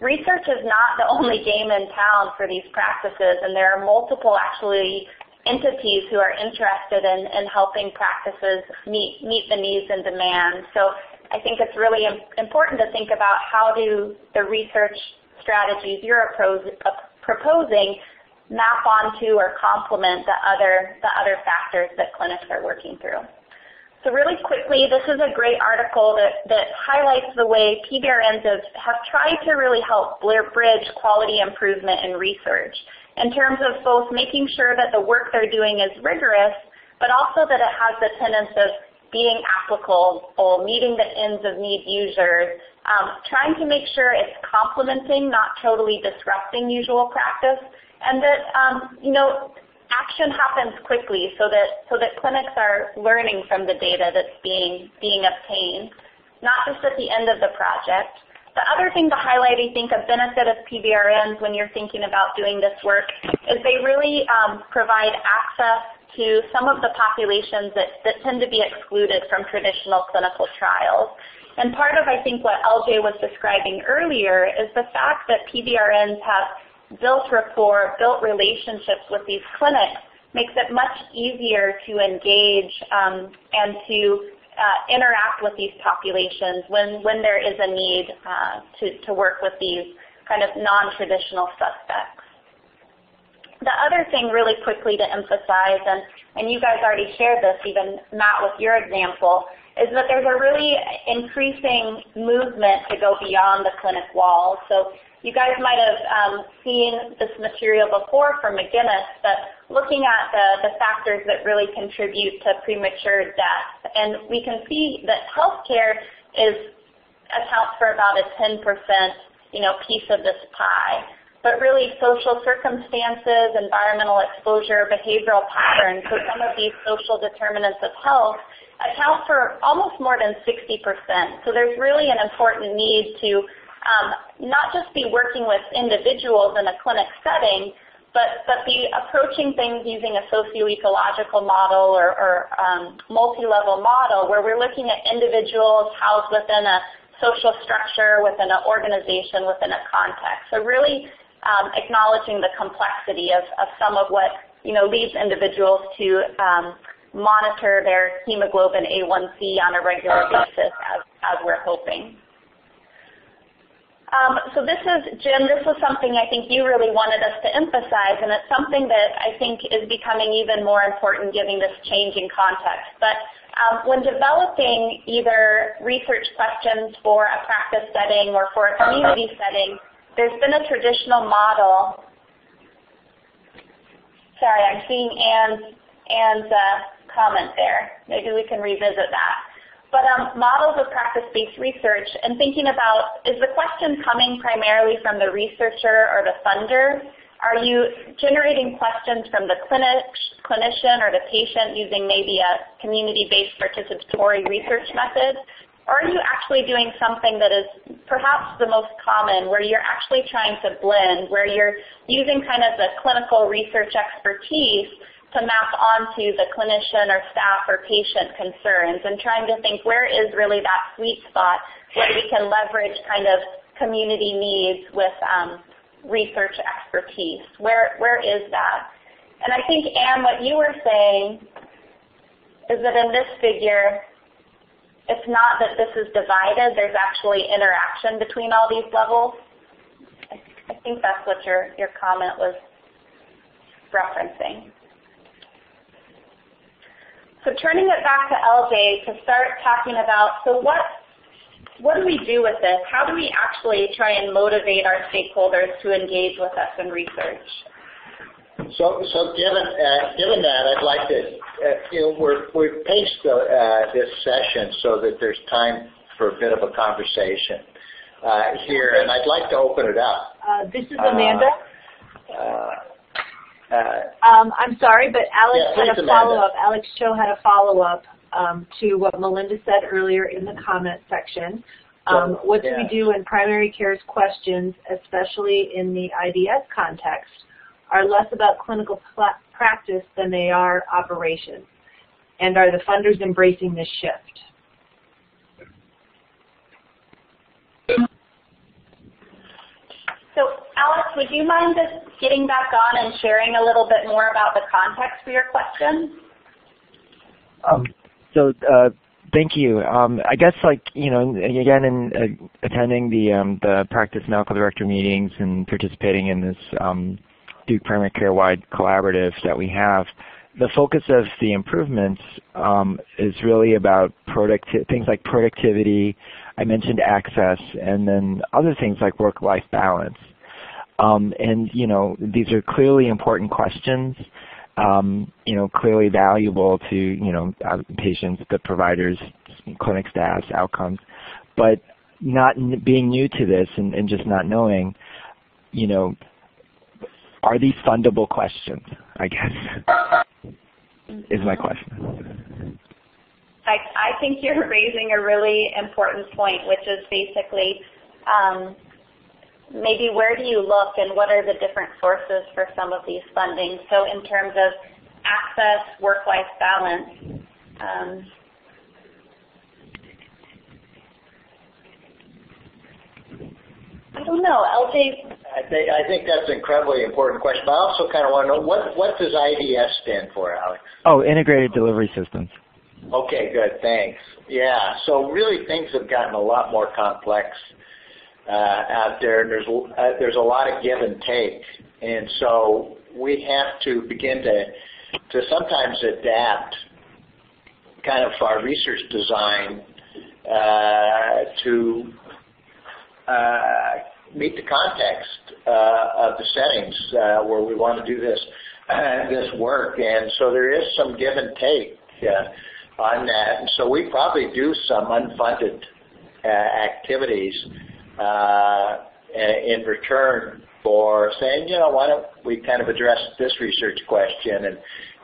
research is not the only game in town for these practices and there are multiple actually entities who are interested in, in helping practices meet, meet the needs and demand. So I think it's really important to think about how do the research strategies you're uh, proposing map onto or complement the other, the other factors that clinics are working through. So really quickly, this is a great article that, that highlights the way PBRNs have, have tried to really help bridge quality improvement in research in terms of both making sure that the work they're doing is rigorous, but also that it has the tenets of being applicable, meeting the ends of need users, um, trying to make sure it's complementing, not totally disrupting usual practice, and that um, you know action happens quickly so that so that clinics are learning from the data that's being being obtained, not just at the end of the project. The other thing to highlight, I think, a benefit of PBRNs when you're thinking about doing this work is they really um, provide access to some of the populations that, that tend to be excluded from traditional clinical trials. And part of, I think, what LJ was describing earlier is the fact that PBRNs have built rapport, built relationships with these clinics makes it much easier to engage um, and to uh, interact with these populations when, when there is a need uh, to, to work with these kind of non-traditional suspects. The other thing really quickly to emphasize, and, and you guys already shared this, even Matt with your example, is that there's a really increasing movement to go beyond the clinic walls. So you guys might have um, seen this material before from McGinnis, but looking at the, the factors that really contribute to premature death. And we can see that healthcare is accounts for about a 10% you know, piece of this pie. But really social circumstances, environmental exposure, behavioral patterns, so some of these social determinants of health account for almost more than 60%. So there's really an important need to um, not just be working with individuals in a clinic setting, but, but be approaching things using a socio-ecological model or, or um, multi-level model where we're looking at individuals housed within a social structure, within an organization, within a context. So really um, acknowledging the complexity of, of some of what you know leads individuals to um, monitor their hemoglobin A1C on a regular basis as, as we're hoping. Um, so this is, Jim, this was something I think you really wanted us to emphasize, and it's something that I think is becoming even more important given this changing context. But um, when developing either research questions for a practice setting or for a community setting, there's been a traditional model. Sorry, I'm seeing Anne's, Anne's uh, comment there. Maybe we can revisit that but um, models of practice-based research and thinking about, is the question coming primarily from the researcher or the funder? Are you generating questions from the clinic, clinician or the patient using maybe a community-based participatory research method? Or are you actually doing something that is perhaps the most common, where you're actually trying to blend, where you're using kind of the clinical research expertise to map onto the clinician or staff or patient concerns and trying to think where is really that sweet spot where we can leverage kind of community needs with um, research expertise. Where, where is that? And I think, Anne, what you were saying is that in this figure, it's not that this is divided, there's actually interaction between all these levels. I, I think that's what your, your comment was referencing. So turning it back to LJ to start talking about, so what, what do we do with this? How do we actually try and motivate our stakeholders to engage with us in research? So, so given uh, given that, I'd like to, uh, you know, we're we've paced the, uh, this session so that there's time for a bit of a conversation uh, here, and I'd like to open it up. Uh, this is Amanda. Um, I'm sorry, but Alex yeah, had a follow-up. Alex Cho had a follow-up um, to what Melinda said earlier in the comment section. Um, what do yeah. we do when primary care's questions, especially in the IDS context, are less about clinical practice than they are operations? And are the funders embracing this shift? So Alex, would you mind just getting back on and sharing a little bit more about the context for your question? Um, so uh, thank you. Um, I guess like you know again in uh, attending the um, the practice medical director meetings and participating in this um, Duke Primary Care wide collaborative that we have, the focus of the improvements um, is really about producti- things like productivity. I mentioned access, and then other things like work-life balance. Um, and you know, these are clearly important questions. Um, you know, clearly valuable to you know uh, patients, the providers, clinic staffs, outcomes. But not being new to this and, and just not knowing, you know, are these fundable questions? I guess is my question. I, I think you're raising a really important point, which is basically um, maybe where do you look and what are the different sources for some of these funding. So in terms of access, work-life balance, um, I don't know. LJ? I think, I think that's an incredibly important question, but I also kind of want to know, what, what does IDS stand for, Alex? Oh, Integrated Delivery Systems. Okay, good, thanks. Yeah, so really things have gotten a lot more complex uh, out there. and There's, uh, there's a lot of give and take, and so we have to begin to, to sometimes adapt kind of our research design uh, to uh, meet the context uh, of the settings uh, where we want to do this this work, and so there is some give and take on that. And so we probably do some unfunded activities in return for saying, you know, why don't we kind of address this research question and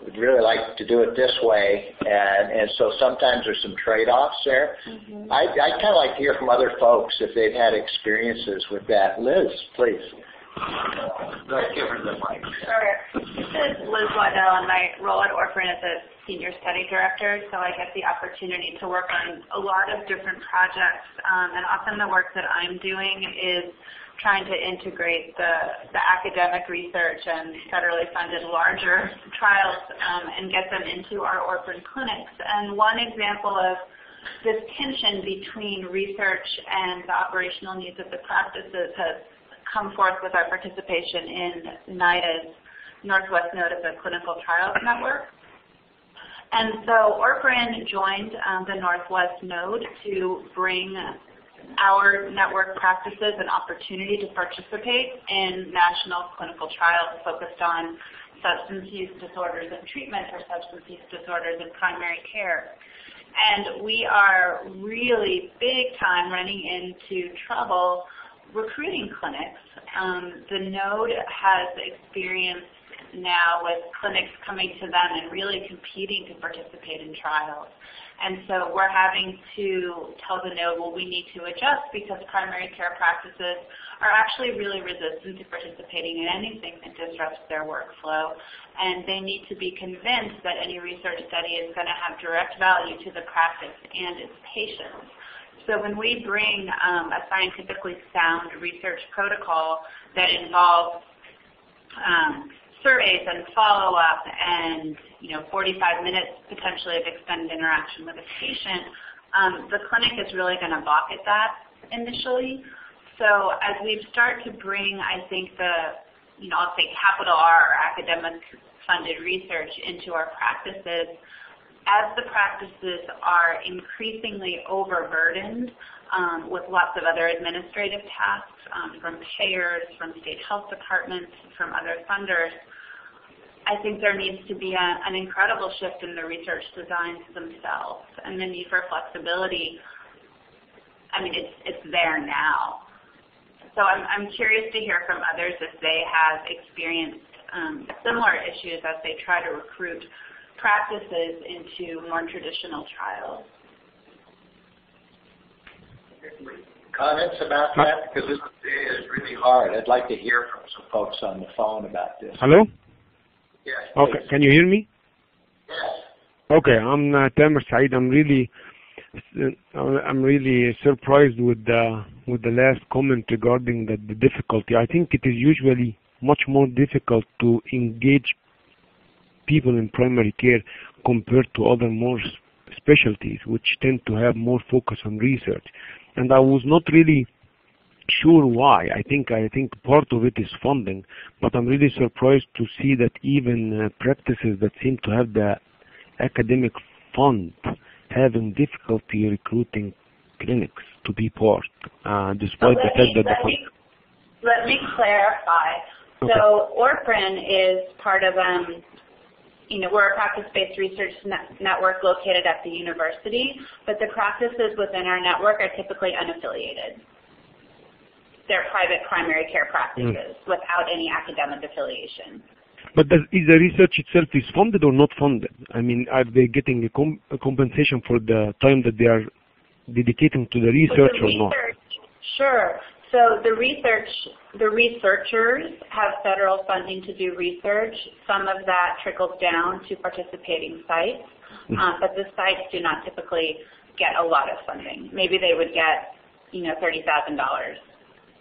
we'd really like to do it this way. And, and so sometimes there's some trade-offs there. Mm-hmm. I, I'd kind of like to hear from other folks if they've had experiences with that. Liz, please. Let's give her the mic. Sure. This is Liz Waddell, and my role at ORPRN is a senior study director, so I get the opportunity to work on a lot of different projects. Um, and often the work that I'm doing is trying to integrate the, the academic research and federally funded larger trials um, and get them into our ORPRN clinics. And one example of this tension between research and the operational needs of the practices has come forth with our participation in NIDA's Northwest Node of the Clinical Trials Network. And so ORPRN joined um, the Northwest Node to bring our network practices an opportunity to participate in national clinical trials focused on substance use disorders and treatment for substance use disorders in primary care. And we are really big time running into trouble recruiting clinics. Um, the node has experienced now with clinics coming to them and really competing to participate in trials. And so we're having to tell the node, well, we need to adjust because primary care practices are actually really resistant to participating in anything that disrupts their workflow. And they need to be convinced that any research study is going to have direct value to the practice and its patients. So when we bring um, a scientifically sound research protocol that involves um, surveys and follow-up and you know 45 minutes potentially of extended interaction with a patient, um, the clinic is really going to balk at that initially. So as we start to bring, I think the, you know, I'll say capital R or academic funded research into our practices, as the practices are increasingly overburdened um, with lots of other administrative tasks um, from payers, from state health departments, from other funders, I think there needs to be a, an incredible shift in the research designs themselves and the need for flexibility. I mean, it's, it's there now. So I'm, I'm curious to hear from others if they have experienced um, similar issues as they try to recruit practices into more traditional trials. Comments about that? Because this is really hard. I'd like to hear from some folks on the phone about this. Hello? Yes. Okay, please. can you hear me? Yes. Okay, I'm uh, Tamer Said. I'm really, uh, I'm really surprised with the with the last comment regarding the, the difficulty. I think it is usually much more difficult to engage people in primary care compared to other more specialties, which tend to have more focus on research. And I was not really sure why. I think I think part of it is funding, but I'm really surprised to see that even uh, practices that seem to have the academic fund having difficulty recruiting clinics to be part, uh, despite the fact that the let, me, let me clarify. Okay. So ORPRN is part of, um, you know, we're a practice-based research net- network located at the university, but the practices within our network are typically unaffiliated they're private primary care practices mm. without any academic affiliation. But does, is the research itself is funded or not funded? I mean, are they getting a, com a compensation for the time that they are dedicating to the research the or not? Sure. So the research, the researchers have federal funding to do research. Some of that trickles down to participating sites, mm. uh, but the sites do not typically get a lot of funding. Maybe they would get, you know, thirty thousand dollars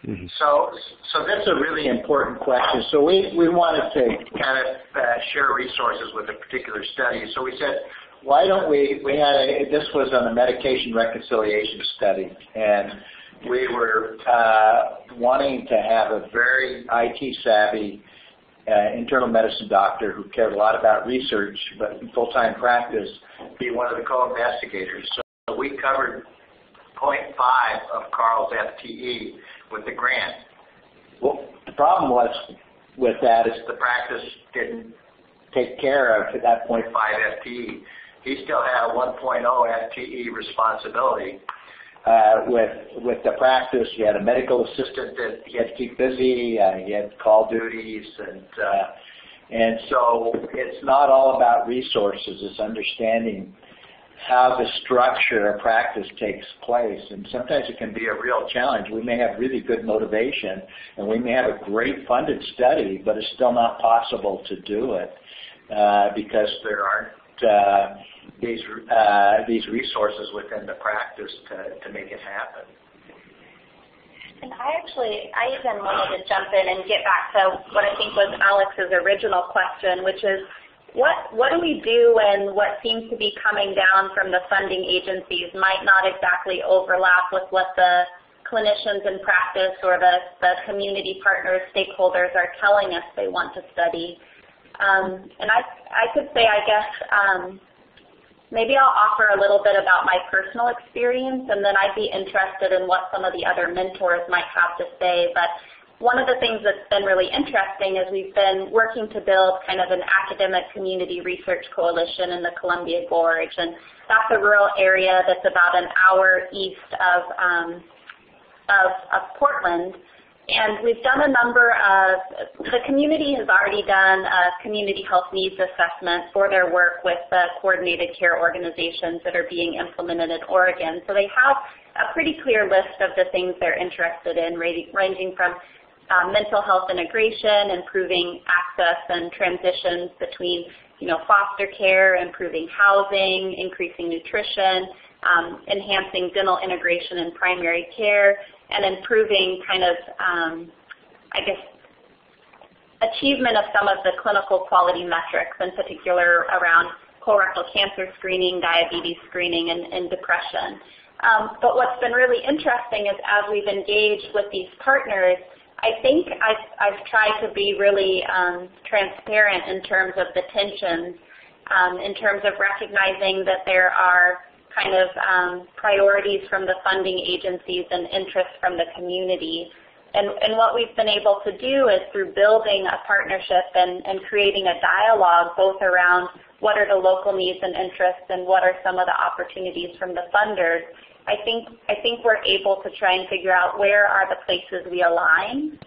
Mm-hmm. So, so that's a really important question. So we, we wanted to kind of uh, share resources with a particular study. So we said, why don't we, we had a, this was on a medication reconciliation study, and we were uh, wanting to have a very IT savvy uh, internal medicine doctor who cared a lot about research, but in full-time practice, be one of the co-investigators. So we covered 0.5 of Carl's FTE with the grant. Well, the problem was with that is the practice didn't take care of at that 0.5 FTE. He still had a 1.0 FTE responsibility. Uh, with with the practice, he had a medical assistant that he had to keep busy. Uh, he had call duties, and uh, and so it's not all about resources. It's understanding how the structure of practice takes place. And sometimes it can be a real challenge. We may have really good motivation and we may have a great funded study, but it's still not possible to do it uh, because there aren't uh, these uh, these resources within the practice to, to make it happen. And I actually, I even wanted to jump in and get back to what I think was Alex's original question, which is what, what do we do when what seems to be coming down from the funding agencies might not exactly overlap with what the clinicians in practice or the, the community partners, stakeholders are telling us they want to study? Um, and I, I could say, I guess, um, maybe I'll offer a little bit about my personal experience, and then I'd be interested in what some of the other mentors might have to say. But one of the things that's been really interesting is we've been working to build kind of an academic community research coalition in the Columbia Gorge. And that's a rural area that's about an hour east of, um, of, of Portland. And we've done a number of, the community has already done a community health needs assessment for their work with the coordinated care organizations that are being implemented in Oregon. So they have a pretty clear list of the things they're interested in, ranging from um, mental health integration, improving access and transitions between you know, foster care, improving housing, increasing nutrition, um, enhancing dental integration in primary care, and improving kind of, um, I guess, achievement of some of the clinical quality metrics, in particular around colorectal cancer screening, diabetes screening, and, and depression. Um, but what's been really interesting is as we've engaged with these partners, I think I've, I've tried to be really um, transparent in terms of the tensions, um, in terms of recognizing that there are kind of um, priorities from the funding agencies and interest from the community. And, and what we've been able to do is through building a partnership and, and creating a dialogue both around what are the local needs and interests and what are some of the opportunities from the funders, I think, I think we're able to try and figure out where are the places we align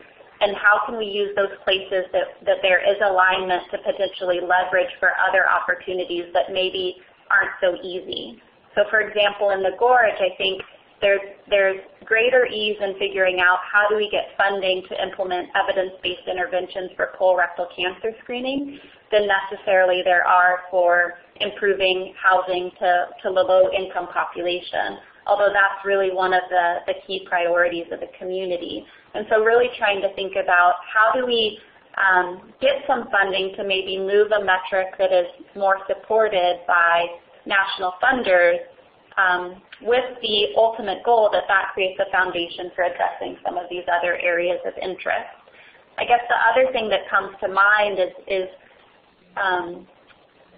and how can we use those places that, that there is alignment to potentially leverage for other opportunities that maybe aren't so easy. So for example, in the Gorge, I think there's, there's greater ease in figuring out how do we get funding to implement evidence-based interventions for colorectal cancer screening than necessarily there are for improving housing to, to low-income population although that's really one of the, the key priorities of the community. And so really trying to think about how do we um, get some funding to maybe move a metric that is more supported by national funders um, with the ultimate goal that that creates a foundation for addressing some of these other areas of interest. I guess the other thing that comes to mind is, is um,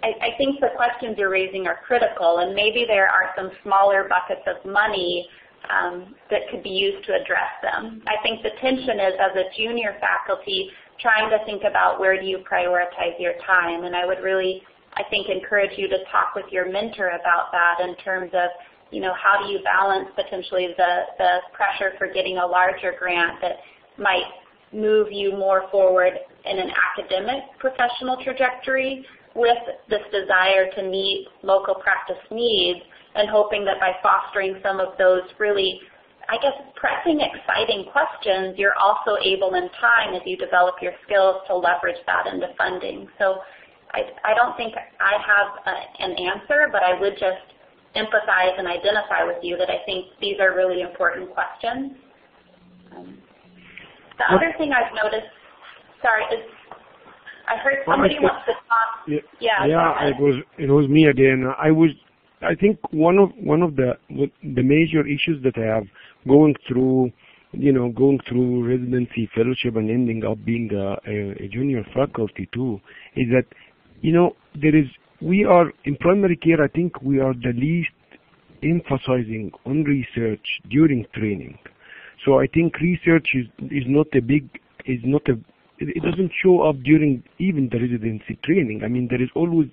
I, I think the questions you're raising are critical, and maybe there are some smaller buckets of money um, that could be used to address them. I think the tension is as a junior faculty trying to think about where do you prioritize your time, and I would really, I think, encourage you to talk with your mentor about that in terms of, you know, how do you balance potentially the, the pressure for getting a larger grant that might move you more forward in an academic professional trajectory with this desire to meet local practice needs and hoping that by fostering some of those really, I guess, pressing, exciting questions, you're also able in time as you develop your skills to leverage that into funding. So I, I don't think I have a, an answer, but I would just empathize and identify with you that I think these are really important questions. Um, the other thing I've noticed, sorry, is I heard somebody wants to talk. Yeah, yeah, yeah it was it was me again. I was I think one of one of the the major issues that I have going through you know going through residency fellowship and ending up being a, a, a junior faculty too is that you know there is we are in primary care I think we are the least emphasizing on research during training. So I think research is is not a big is not a it doesn't show up during even the residency training. I mean, there is always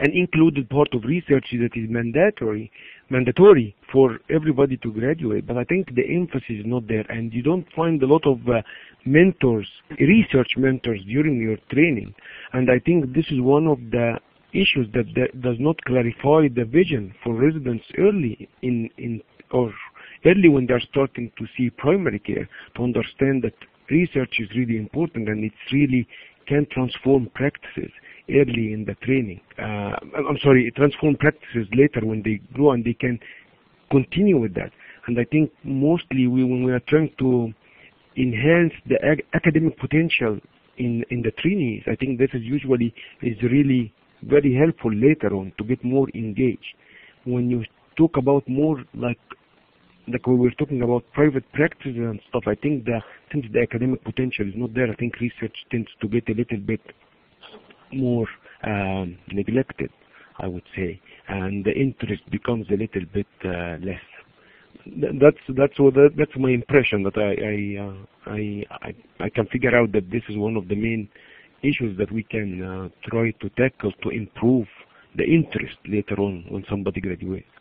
an included part of research that is mandatory, mandatory for everybody to graduate. But I think the emphasis is not there, and you don't find a lot of uh, mentors, research mentors during your training. And I think this is one of the issues that, that does not clarify the vision for residents early in in or early when they're starting to see primary care to understand that research is really important and it really can transform practices early in the training. Uh, I'm sorry, transform practices later when they grow and they can continue with that. And I think mostly we, when we are trying to enhance the academic potential in in the trainees. I think this is usually is really very helpful later on to get more engaged. When you talk about more like like we were talking about private practices and stuff, I think that since the academic potential is not there, I think research tends to get a little bit more um, neglected, I would say, and the interest becomes a little bit uh, less. That's that's what that's my impression that I I, uh, I I I can figure out that this is one of the main issues that we can uh, try to tackle to improve the interest later on when somebody graduates.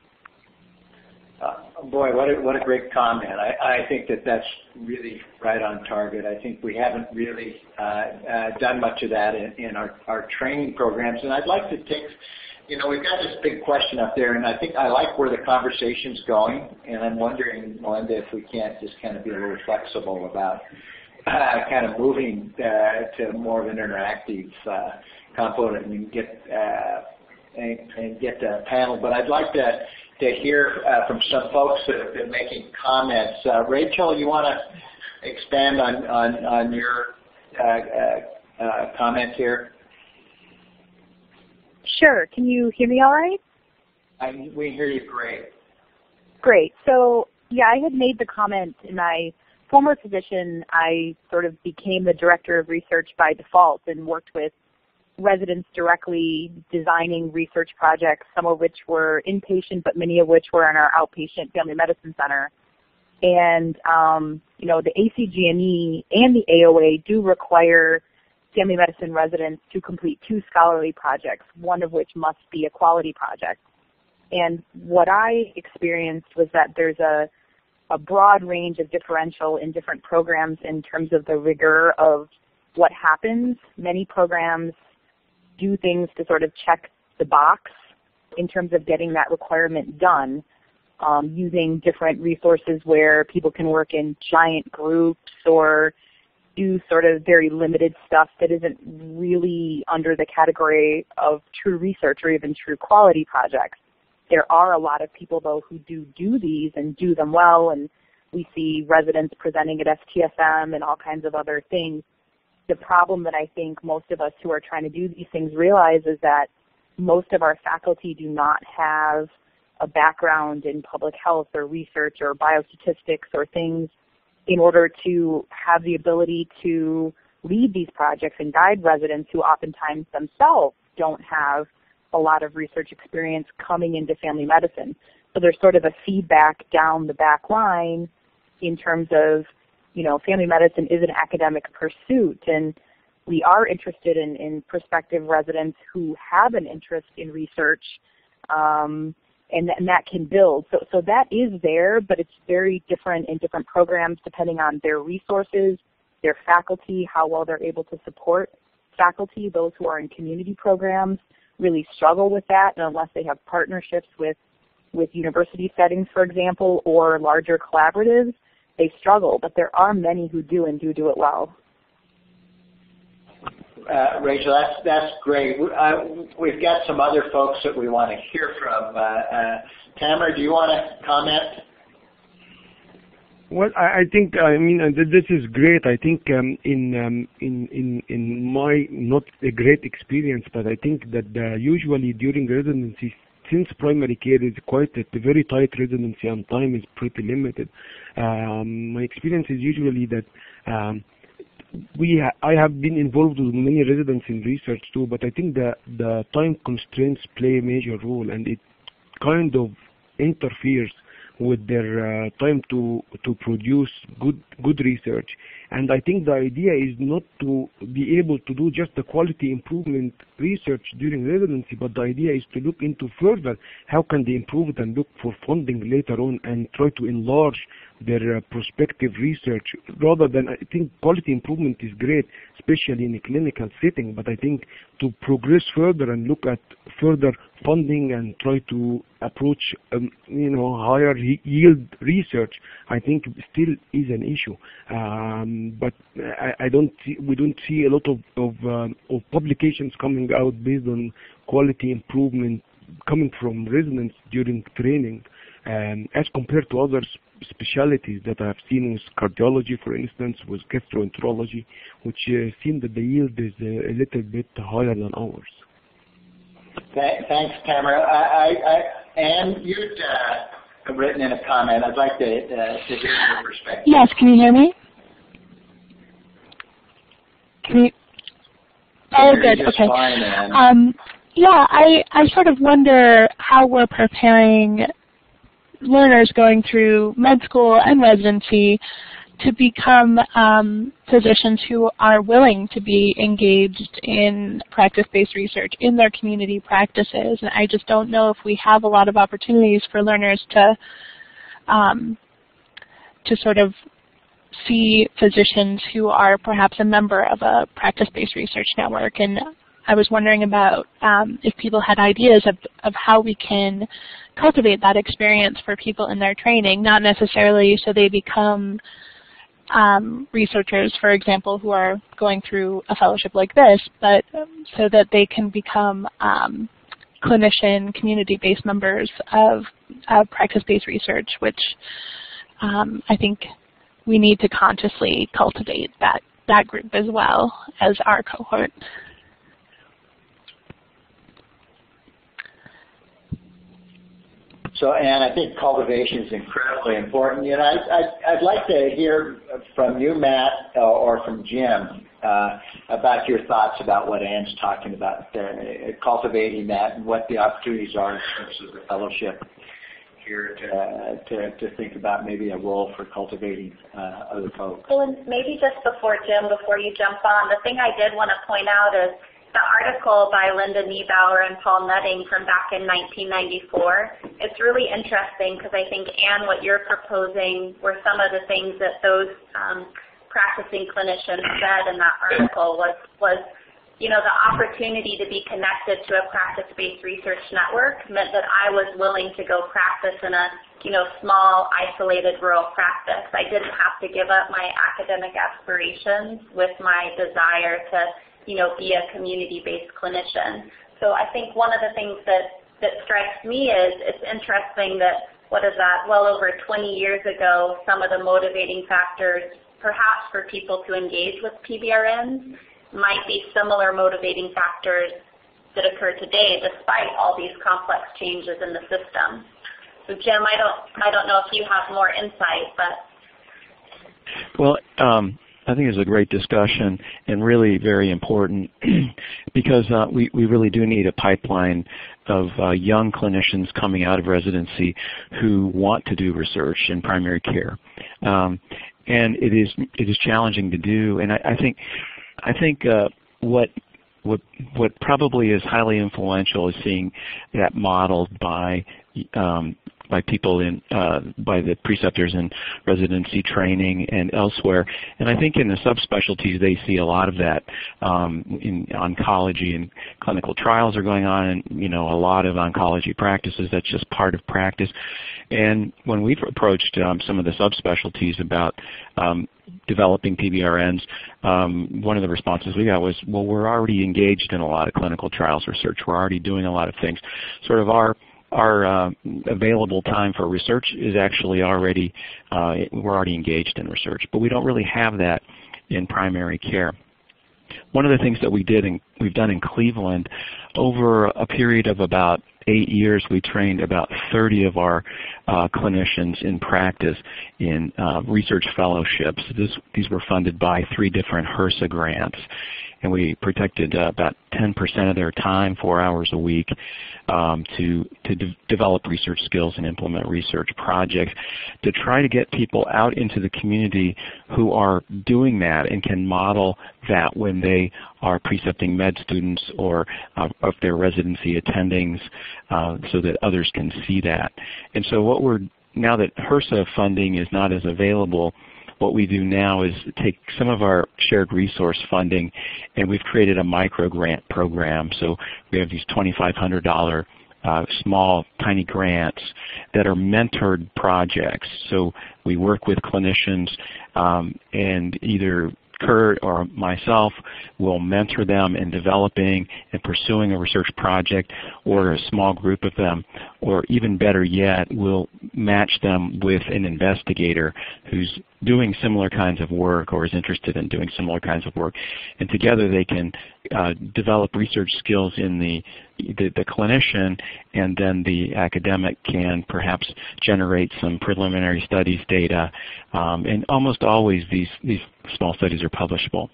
Boy, what a, what a great comment. I, I think that that's really right on target. I think we haven't really uh, uh, done much of that in, in our, our training programs. And I'd like to take, you know, we've got this big question up there, and I think I like where the conversation's going. And I'm wondering, Melinda, if we can't just kind of be a little flexible about uh, kind of moving uh, to more of an interactive uh, component and get uh, and, and get the panel. But I'd like to to hear uh, from some folks that have been making comments. Uh, Rachel, you want to expand on on, on your uh, uh, uh, here? Sure. Can you hear me all right? I, we hear you great. Great. So yeah, I had made the comment in my former position. I sort of became the director of research by default and worked with residents directly designing research projects, some of which were inpatient, but many of which were in our outpatient family medicine center. And, um, you know, the ACGME and the AOA do require family medicine residents to complete two scholarly projects, one of which must be a quality project. And what I experienced was that there's a, a broad range of differential in different programs in terms of the rigor of what happens. Many programs do things to sort of check the box in terms of getting that requirement done um, using different resources where people can work in giant groups or do sort of very limited stuff that isn't really under the category of true research or even true quality projects. There are a lot of people though who do do these and do them well and we see residents presenting at STFM and all kinds of other things the problem that I think most of us who are trying to do these things realize is that most of our faculty do not have a background in public health or research or biostatistics or things in order to have the ability to lead these projects and guide residents who oftentimes themselves don't have a lot of research experience coming into family medicine. So there's sort of a feedback down the back line in terms of you know, family medicine is an academic pursuit and we are interested in, in prospective residents who have an interest in research um, and, and that can build. So, so that is there, but it's very different in different programs depending on their resources, their faculty, how well they're able to support faculty. Those who are in community programs really struggle with that and unless they have partnerships with, with university settings, for example, or larger collaboratives, they struggle, but there are many who do and do do it well. Uh, Rachel, that's that's great. Uh, we've got some other folks that we want to hear from. Uh, uh Tamara, do you want to comment? Well, I, I think I mean this is great. I think um, in um, in in in my not a great experience, but I think that uh, usually during residency since primary care is quite a very tight residency and time is pretty limited, um, my experience is usually that um, we ha I have been involved with many residents in research too, but I think the the time constraints play a major role, and it kind of interferes with their uh, time to to produce good good research. And I think the idea is not to be able to do just the quality improvement research during residency, but the idea is to look into further how can they improve it and look for funding later on and try to enlarge their uh, prospective research rather than I think quality improvement is great, especially in a clinical setting, but I think to progress further and look at further funding and try to approach um, you know higher yield research, I think still is an issue. Um, but I, I, don't see, we don't see a lot of of, um, of publications coming out based on quality improvement coming from residents during training. um, as compared to other specialties that I have seen with cardiology, for instance, with gastroenterology, which uh, seem that the yield is uh, a little bit higher than ours. Thanks, Tamara. I, I, Anne, you'd uh, written in a comment. I'd like to, uh, to hear your perspective. Yes, can you hear me? Can you? Oh, good. Okay. Fine, um, yeah, I, I sort of wonder how we're preparing learners going through med school and residency to become um, physicians who are willing to be engaged in practice-based research in their community practices. And I just don't know if we have a lot of opportunities for learners to um, to sort of see physicians who are perhaps a member of a practice-based research network. And I was wondering about um, if people had ideas of, of how we can cultivate that experience for people in their training, not necessarily so they become um, researchers, for example, who are going through a fellowship like this, but so that they can become um, clinician, community-based members of, of practice-based research, which um, I think we need to consciously cultivate that, that group as well as our cohort. So, Anne, I think cultivation is incredibly important. You know, I, I'd like to hear from you, Matt, uh, or from Jim, uh, about your thoughts about what Anne's talking about, uh, cultivating that and what the opportunities are in terms of the fellowship here to, to, to think about maybe a role for cultivating uh, other folks. Well, and maybe just before Jim, before you jump on, the thing I did want to point out is the article by Linda Niebauer and Paul Nutting from back in 1994, it's really interesting because I think, Anne, what you're proposing were some of the things that those um, practicing clinicians said in that article was, was you know, the opportunity to be connected to a practice-based research network meant that I was willing to go practice in a, you know, small, isolated rural practice. I didn't have to give up my academic aspirations with my desire to you know, be a community-based clinician. So I think one of the things that, that strikes me is it's interesting that, what is that, well over 20 years ago, some of the motivating factors perhaps for people to engage with PBRNs might be similar motivating factors that occur today despite all these complex changes in the system. So Jim, I don't, I don't know if you have more insight, but. Well, um, I think it's a great discussion and really very important because uh, we, we really do need a pipeline of uh, young clinicians coming out of residency who want to do research in primary care. Um, and it is it is challenging to do. And I, I think I think uh, what what what probably is highly influential is seeing that modeled by um, by people in uh, by the preceptors in residency training and elsewhere. And I think in the subspecialties they see a lot of that. Um, in oncology and clinical trials are going on, and you know a lot of oncology practices. That's just part of practice. And when we've approached um, some of the subspecialties about um, developing PBRNs, um, one of the responses we got was, well, we're already engaged in a lot of clinical trials research. We're already doing a lot of things. Sort of our our uh, available time for research is actually already, uh, we're already engaged in research, but we don't really have that in primary care. One of the things that we did and we've done in Cleveland, over a period of about eight years, we trained about 30 of our uh, clinicians in practice in uh, research fellowships. This, these were funded by three different HRSA grants and we protected uh, about 10% of their time, four hours a week, um, to, to de develop research skills and implement research projects to try to get people out into the community who are doing that and can model that when they are precepting med students or uh, if they're residency attendings uh, so that others can see that. And so what we're now that HRSA funding is not as available, what we do now is take some of our shared resource funding and we've created a micro grant program. So we have these $2,500 uh, small, tiny grants that are mentored projects. So we work with clinicians um, and either Kurt or myself will mentor them in developing and pursuing a research project or a small group of them, or even better yet, we'll match them with an investigator who's doing similar kinds of work or is interested in doing similar kinds of work. And together they can uh, develop research skills in the, the, the, clinician and then the academic can perhaps generate some preliminary studies data. Um, and almost always these, these small studies are publishable.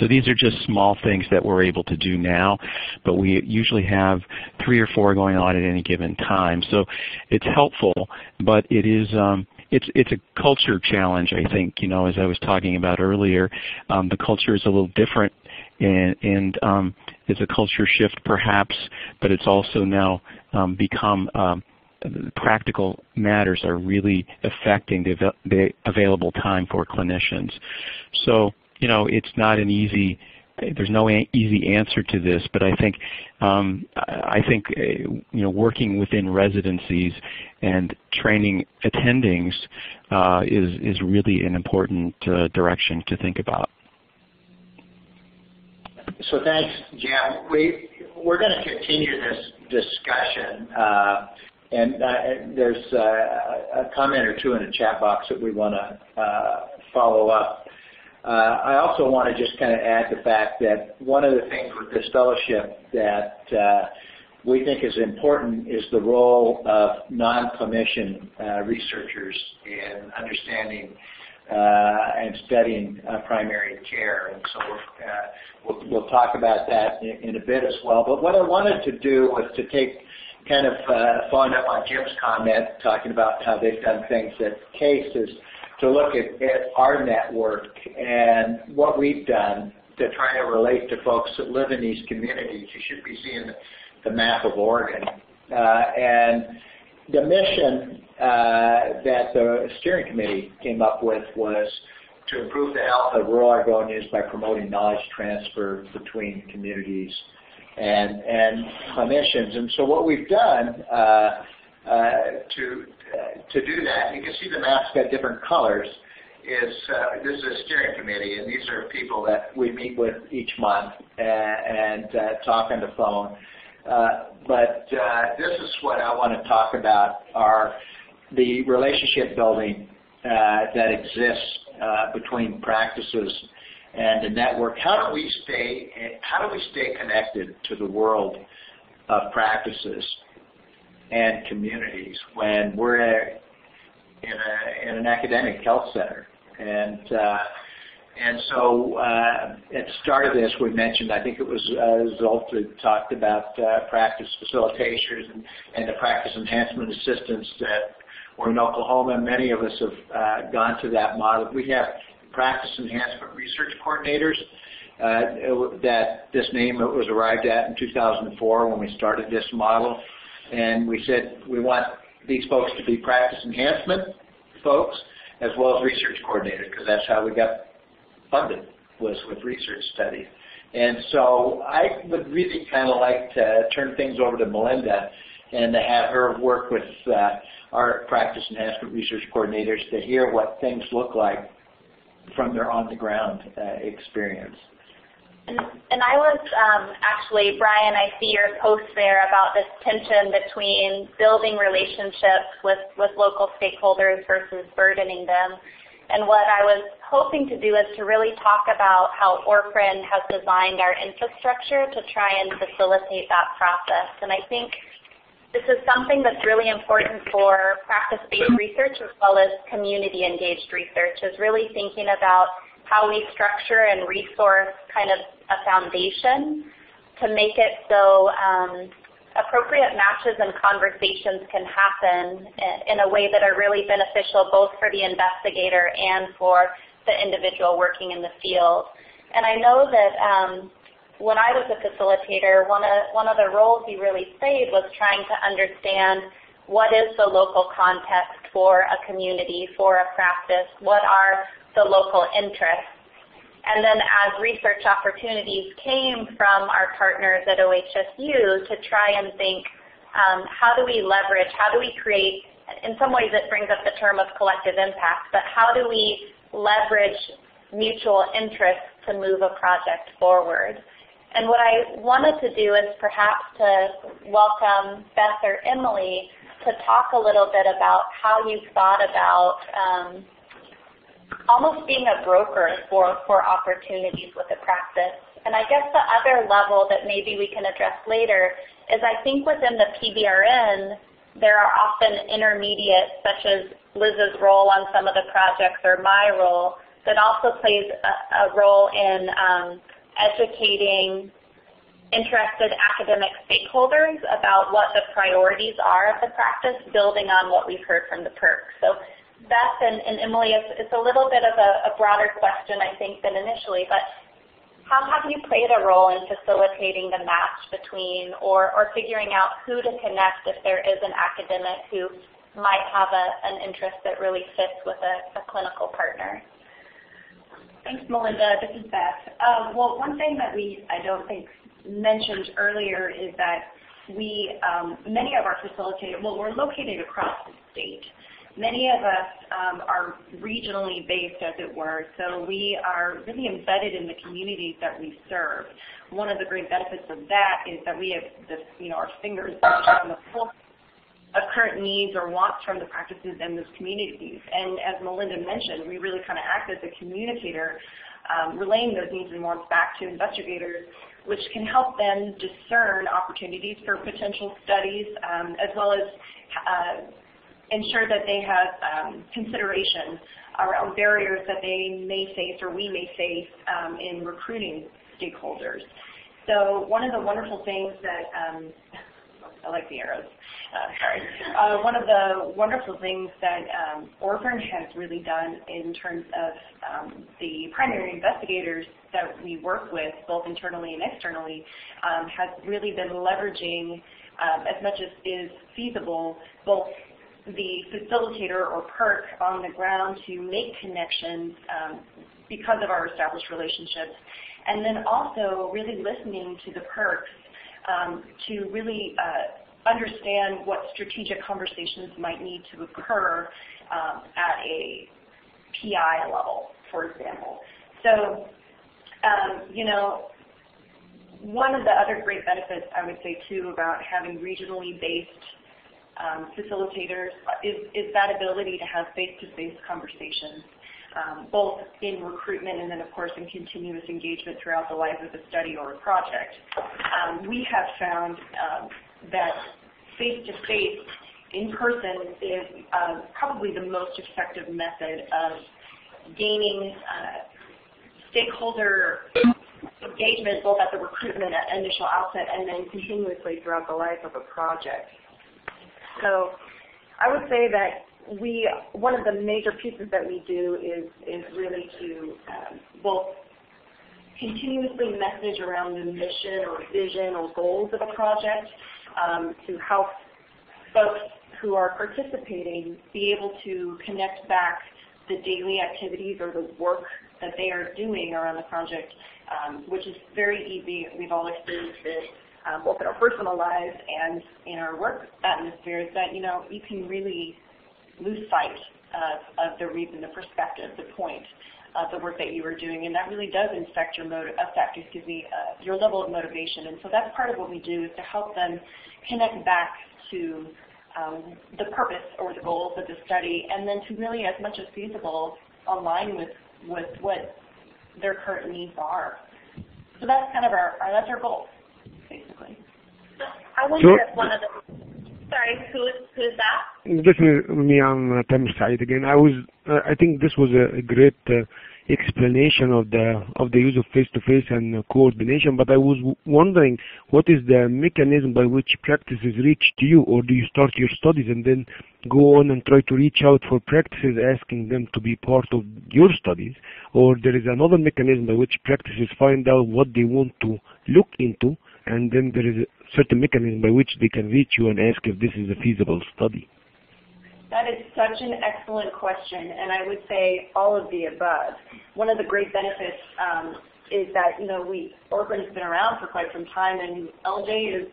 So these are just small things that we're able to do now, but we usually have three or four going on at any given time. So it's helpful, but it is um, it's it's a culture challenge. I think you know, as I was talking about earlier, um, the culture is a little different, and and um, it's a culture shift perhaps, but it's also now um, become um, practical matters are really affecting the, the available time for clinicians. So you know, it's not an easy there's no easy answer to this, but I think um, I think uh, you know working within residencies and training attendings uh, is is really an important uh, direction to think about. So thanks, Jim. We we're going to continue this discussion, uh, and uh, there's uh, a comment or two in the chat box that we want to follow up. Uh, I also want to just kind of add the fact that one of the things with this fellowship that uh, we think is important is the role of non-clinician uh, researchers in understanding uh, and studying uh, primary care. And so uh, we'll, we'll, talk about that in, in, a bit as well. But what I wanted to do was to take kind of following up on Jim's comment, talking about how they've done things at CASE is to look at, at our network and what we've done to try to relate to folks that live in these communities. You should be seeing the, map of Oregon. Uh, and the mission uh, that the steering committee came up with was to improve the health of rural Oregonians by promoting knowledge transfer between communities and, and clinicians. And so what we've done uh, to to do that, you can see the map's got different colors. Is uh, this is a steering committee, and these are people that we meet with each month and, uh, talk on the phone. Uh, but uh, this is what I want to talk about: are the relationship building uh, that exists uh, between practices and the network. How do we stay? How do we stay connected to the world of practices? And communities when we're in, a, in an academic health center. And uh, and so uh, at the start of this, we mentioned, I think it was uh, Zsolt talked about uh, practice facilitators and, and the practice enhancement assistants that were in Oklahoma. Many of us have uh, gone to that model. We have practice enhancement research coordinators. Uh, that this name was arrived at in 2004 when we started this model and we said we want these folks to be practice enhancement folks as well as research coordinators because that's how we got funded was with research studies. And so I would really kind of like to turn things over to Melinda and to have her work with uh, our practice enhancement research coordinators to hear what things look like from their on-the-ground uh, experience. And, I was um, actually, Brian, I see your post there about this tension between building relationships with, with local stakeholders versus burdening them. And what I was hoping to do is to really talk about how ORPRN has designed our infrastructure to try and facilitate that process. And I think this is something that's really important for practice-based research as well as community-engaged research, is really thinking about how we structure and resource kind of a foundation to make it so um, appropriate matches and conversations can happen in a way that are really beneficial both for the investigator and for the individual working in the field. And I know that um, when I was a facilitator, one of, one of the roles you really played was trying to understand what is the local context for a community, for a practice, what are the local interests. And then as research opportunities came from our partners at OHSU to try and think, um, how do we leverage, how do we create, in some ways it brings up the term of collective impact, but how do we leverage mutual interest to move a project forward. And what I wanted to do is perhaps to welcome Beth or Emily to talk a little bit about how you thought about um, almost being a broker for, for opportunities with the practice. And I guess the other level that maybe we can address later is I think within the PBRN, there are often intermediates such as Liz's role on some of the projects or my role that also plays a, a role in um, educating interested academic stakeholders about what the priorities are of the practice, building on what we've heard from the PERC. So Beth and, and Emily, it's, it's, a little bit of a, a, broader question, I think, than initially, but how have you played a role in facilitating the match between or, or figuring out who to connect if there is an academic who might have a, an interest that really fits with a, a clinical partner? Thanks, Melinda. This is Beth. Um, well, one thing that we, I don't think, mentioned earlier is that we, um, many of our facilitators, well, we're located across the state. Many of us um, are regionally based, as it were, so we are really embedded in the communities that we serve. One of the great benefits of that is that we have, the, you know, our fingers on the pulse of current needs or wants from the practices in those communities. And as Melinda mentioned, we really kind of act as a communicator, um, relaying those needs and wants back to investigators, which can help them discern opportunities for potential studies, um, as well as uh, ensure that they have um, consideration around barriers that they may face or we may face um, in recruiting stakeholders. So one of the wonderful things that um, I like the arrows. Uh, sorry. Uh, one of the wonderful things that um, has really done in terms of um, the primary investigators that we work with, both internally and externally, um, has really been leveraging um, as much as is feasible both the facilitator or PERC on the ground to make connections um, because of our established relationships, and then also really listening to the PERCs um, to really uh, understand what strategic conversations might need to occur um, at a PI level, for example. So, um, you know, one of the other great benefits I would say too about having regionally based um, facilitators is, is, that ability to have face-to-face -face conversations um, both in recruitment and then of course in continuous engagement throughout the life of a study or a project. Um, we have found um, that face-to-face, in person is uh, probably the most effective method of gaining uh, stakeholder engagement both at the recruitment at initial outset and then continuously throughout the life of a project. So I would say that we one of the major pieces that we do is is really to um, both continuously message around the mission or vision or goals of a project um, to help folks who are participating be able to connect back the daily activities or the work that they are doing around the project, um, which is very easy. We've all experienced it um, both in our personal lives and in our work atmospheres that, you know, you can really lose sight of, of the reason, the perspective, the point of the work that you are doing, and that really does affect your motive, affect, excuse me, uh, your level of motivation. And so that's part of what we do is to help them connect back to um, the purpose or the goals of the study, and then to really, as much as feasible, align with with what their current needs are. So that's kind of our, our that's our goal, basically. I wonder if one of the Sorry, who is, who is that? This is me, I'm uh, Tamer Said again. I was, uh, I think this was a, a great uh, explanation of the of the use of face-to-face -face and uh, coordination, but I was wondering what is the mechanism by which practices reach to you, or do you start your studies and then go on and try to reach out for practices asking them to be part of your studies, or there is another mechanism by which practices find out what they want to look into, and then there is a certain mechanism by which they can reach you and ask if this is a feasible study? That is such an excellent question, and I would say all of the above. One of the great benefits um, is that you know we ORPRN has been around for quite some time, and LJ is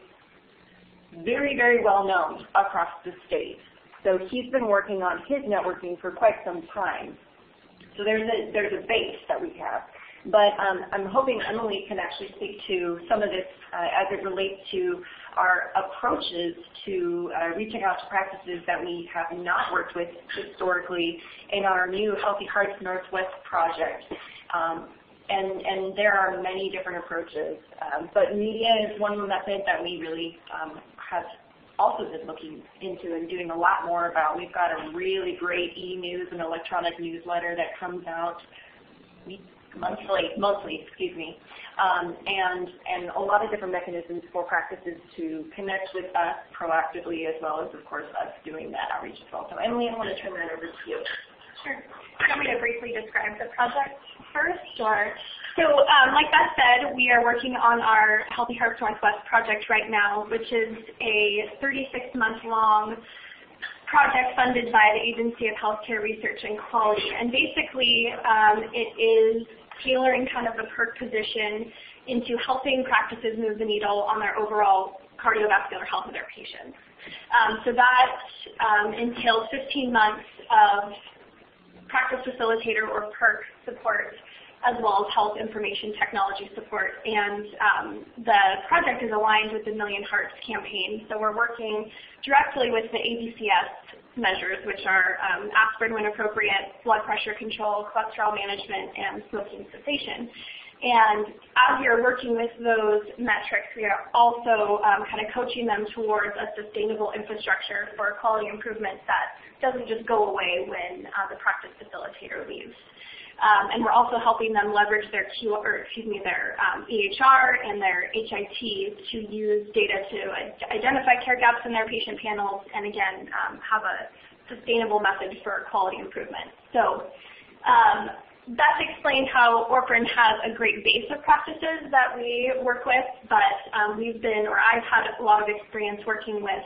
very, very well known across the state. So he's been working on his networking for quite some time. So there's a, there's a base that we have. But um, I'm hoping Emily can actually speak to some of this uh, as it relates to our approaches to uh, reaching out to practices that we have not worked with historically in our new Healthy Hearts Northwest project. Um, and, and there are many different approaches. Um, but media is one method that we really um, have also been looking into and doing a lot more about. We've got a really great e-news and electronic newsletter that comes out monthly, monthly, excuse me, um, and and a lot of different mechanisms for practices to connect with us proactively, as well as of course us doing that outreach as well. So Emily, I want to turn that over to you. Sure. Do you want me to briefly describe the project first? Or so, um, like Beth said, we are working on our Healthy Hearts Northwest project right now, which is a 36-month-long project funded by the Agency of Healthcare Research and Quality. And basically, um, it is tailoring kind of the PERC position into helping practices move the needle on their overall cardiovascular health of their patients. Um, so that um, entails 15 months of practice facilitator or PERC support as well as health information technology support. And um, the project is aligned with the Million Hearts campaign. So we're working directly with the ABCS measures, which are um, aspirin when appropriate, blood pressure control, cholesterol management, and smoking cessation. And as you're working with those metrics, we are also um, kind of coaching them towards a sustainable infrastructure for quality improvement that doesn't just go away when uh, the practice facilitator leaves. Um, and we're also helping them leverage their Q, or excuse me, their um, EHR and their HIT to use data to identify care gaps in their patient panels, and again, um, have a sustainable method for quality improvement. So um, that's explained how ORPRN has a great base of practices that we work with, but um, we've been, or I've had a lot of experience working with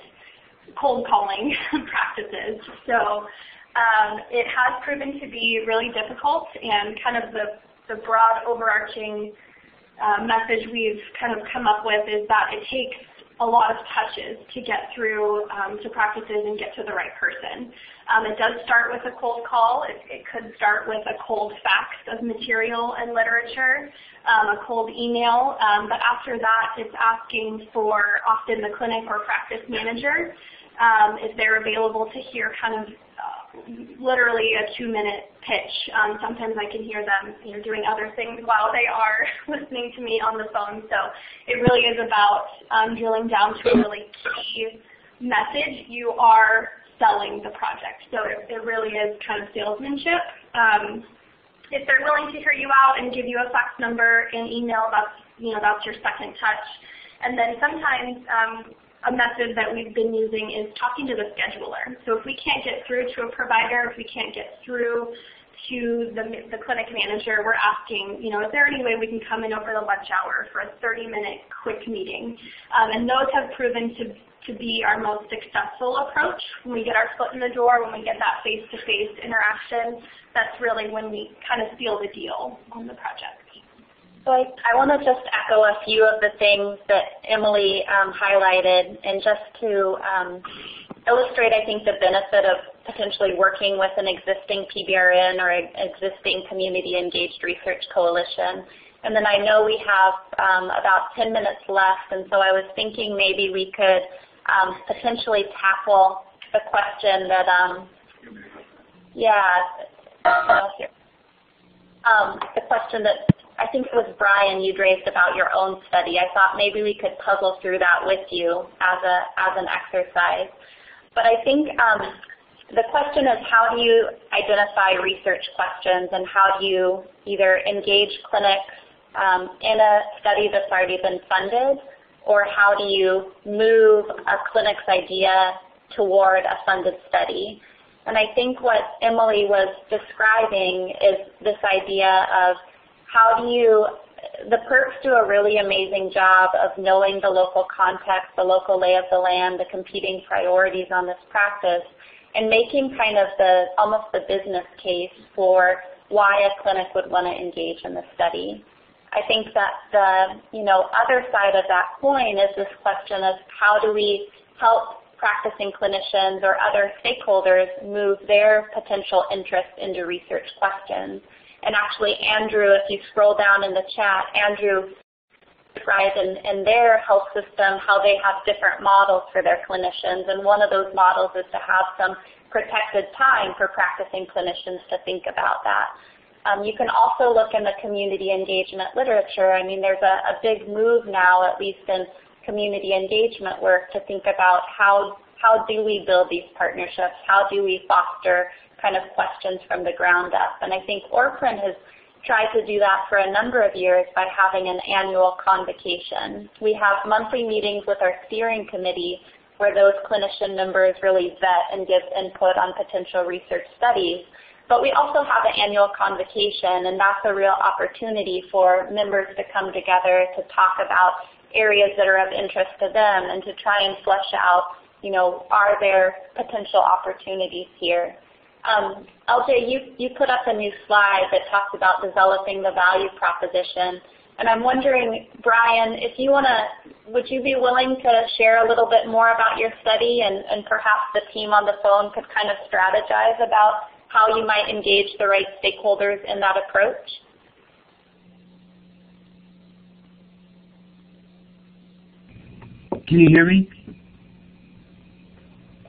cold calling practices. So um, it has proven to be really difficult and kind of the, the broad overarching uh, message we've kind of come up with is that it takes a lot of touches to get through um, to practices and get to the right person. Um, it does start with a cold call. It, it, could start with a cold fax of material and literature, um, a cold email, um, but after that it's asking for often the clinic or practice manager um, if they're available to hear kind of literally a two-minute pitch. Um, sometimes I can hear them you know, doing other things while they are listening to me on the phone. So it really is about um, drilling down to a really key message. You are selling the project. So it, it really is kind of salesmanship. Um, if they're willing to hear you out and give you a fax number and email, that's you know that's your second touch. And then sometimes um, a method that we've been using is talking to the scheduler. So if we can't get through to a provider, if we can't get through to the, the clinic manager, we're asking, you know, is there any way we can come in over the lunch hour for a 30-minute quick meeting? Um, and those have proven to, to be our most successful approach. When we get our foot in the door, when we get that face-to-face -face interaction, that's really when we kind of seal the deal on the project. So I, I want to just echo a few of the things that Emily um, highlighted, and just to um, illustrate, I think, the benefit of potentially working with an existing PBRN or existing community engaged research coalition. And then I know we have um, about 10 minutes left, and so I was thinking maybe we could um, potentially tackle the question that, um, yeah, um, the question that I think it was Brian you'd raised about your own study. I thought maybe we could puzzle through that with you as a as an exercise. But I think um, the question is how do you identify research questions and how do you either engage clinics um, in a study that's already been funded or how do you move a clinic's idea toward a funded study? And I think what Emily was describing is this idea of how do you, the PERCs do a really amazing job of knowing the local context, the local lay of the land, the competing priorities on this practice, and making kind of the, almost the business case for why a clinic would want to engage in the study. I think that the you know other side of that coin is this question of how do we help practicing clinicians or other stakeholders move their potential interest into research questions. And actually, Andrew, if you scroll down in the chat, Andrew in, in their health system how they have different models for their clinicians. And one of those models is to have some protected time for practicing clinicians to think about that. Um, you can also look in the community engagement literature. I mean, there's a, a big move now, at least in community engagement work, to think about how how do we build these partnerships? How do we foster kind of questions from the ground up? And I think ORPRN has tried to do that for a number of years by having an annual convocation. We have monthly meetings with our steering committee where those clinician members really vet and give input on potential research studies. But we also have an annual convocation, and that's a real opportunity for members to come together to talk about areas that are of interest to them and to try and flesh out, you know, are there potential opportunities here? Um, LJ, you, you put up a new slide that talks about developing the value proposition. And I'm wondering, Brian, if you want to, would you be willing to share a little bit more about your study and, and perhaps the team on the phone could kind of strategize about how you might engage the right stakeholders in that approach? Can you hear me?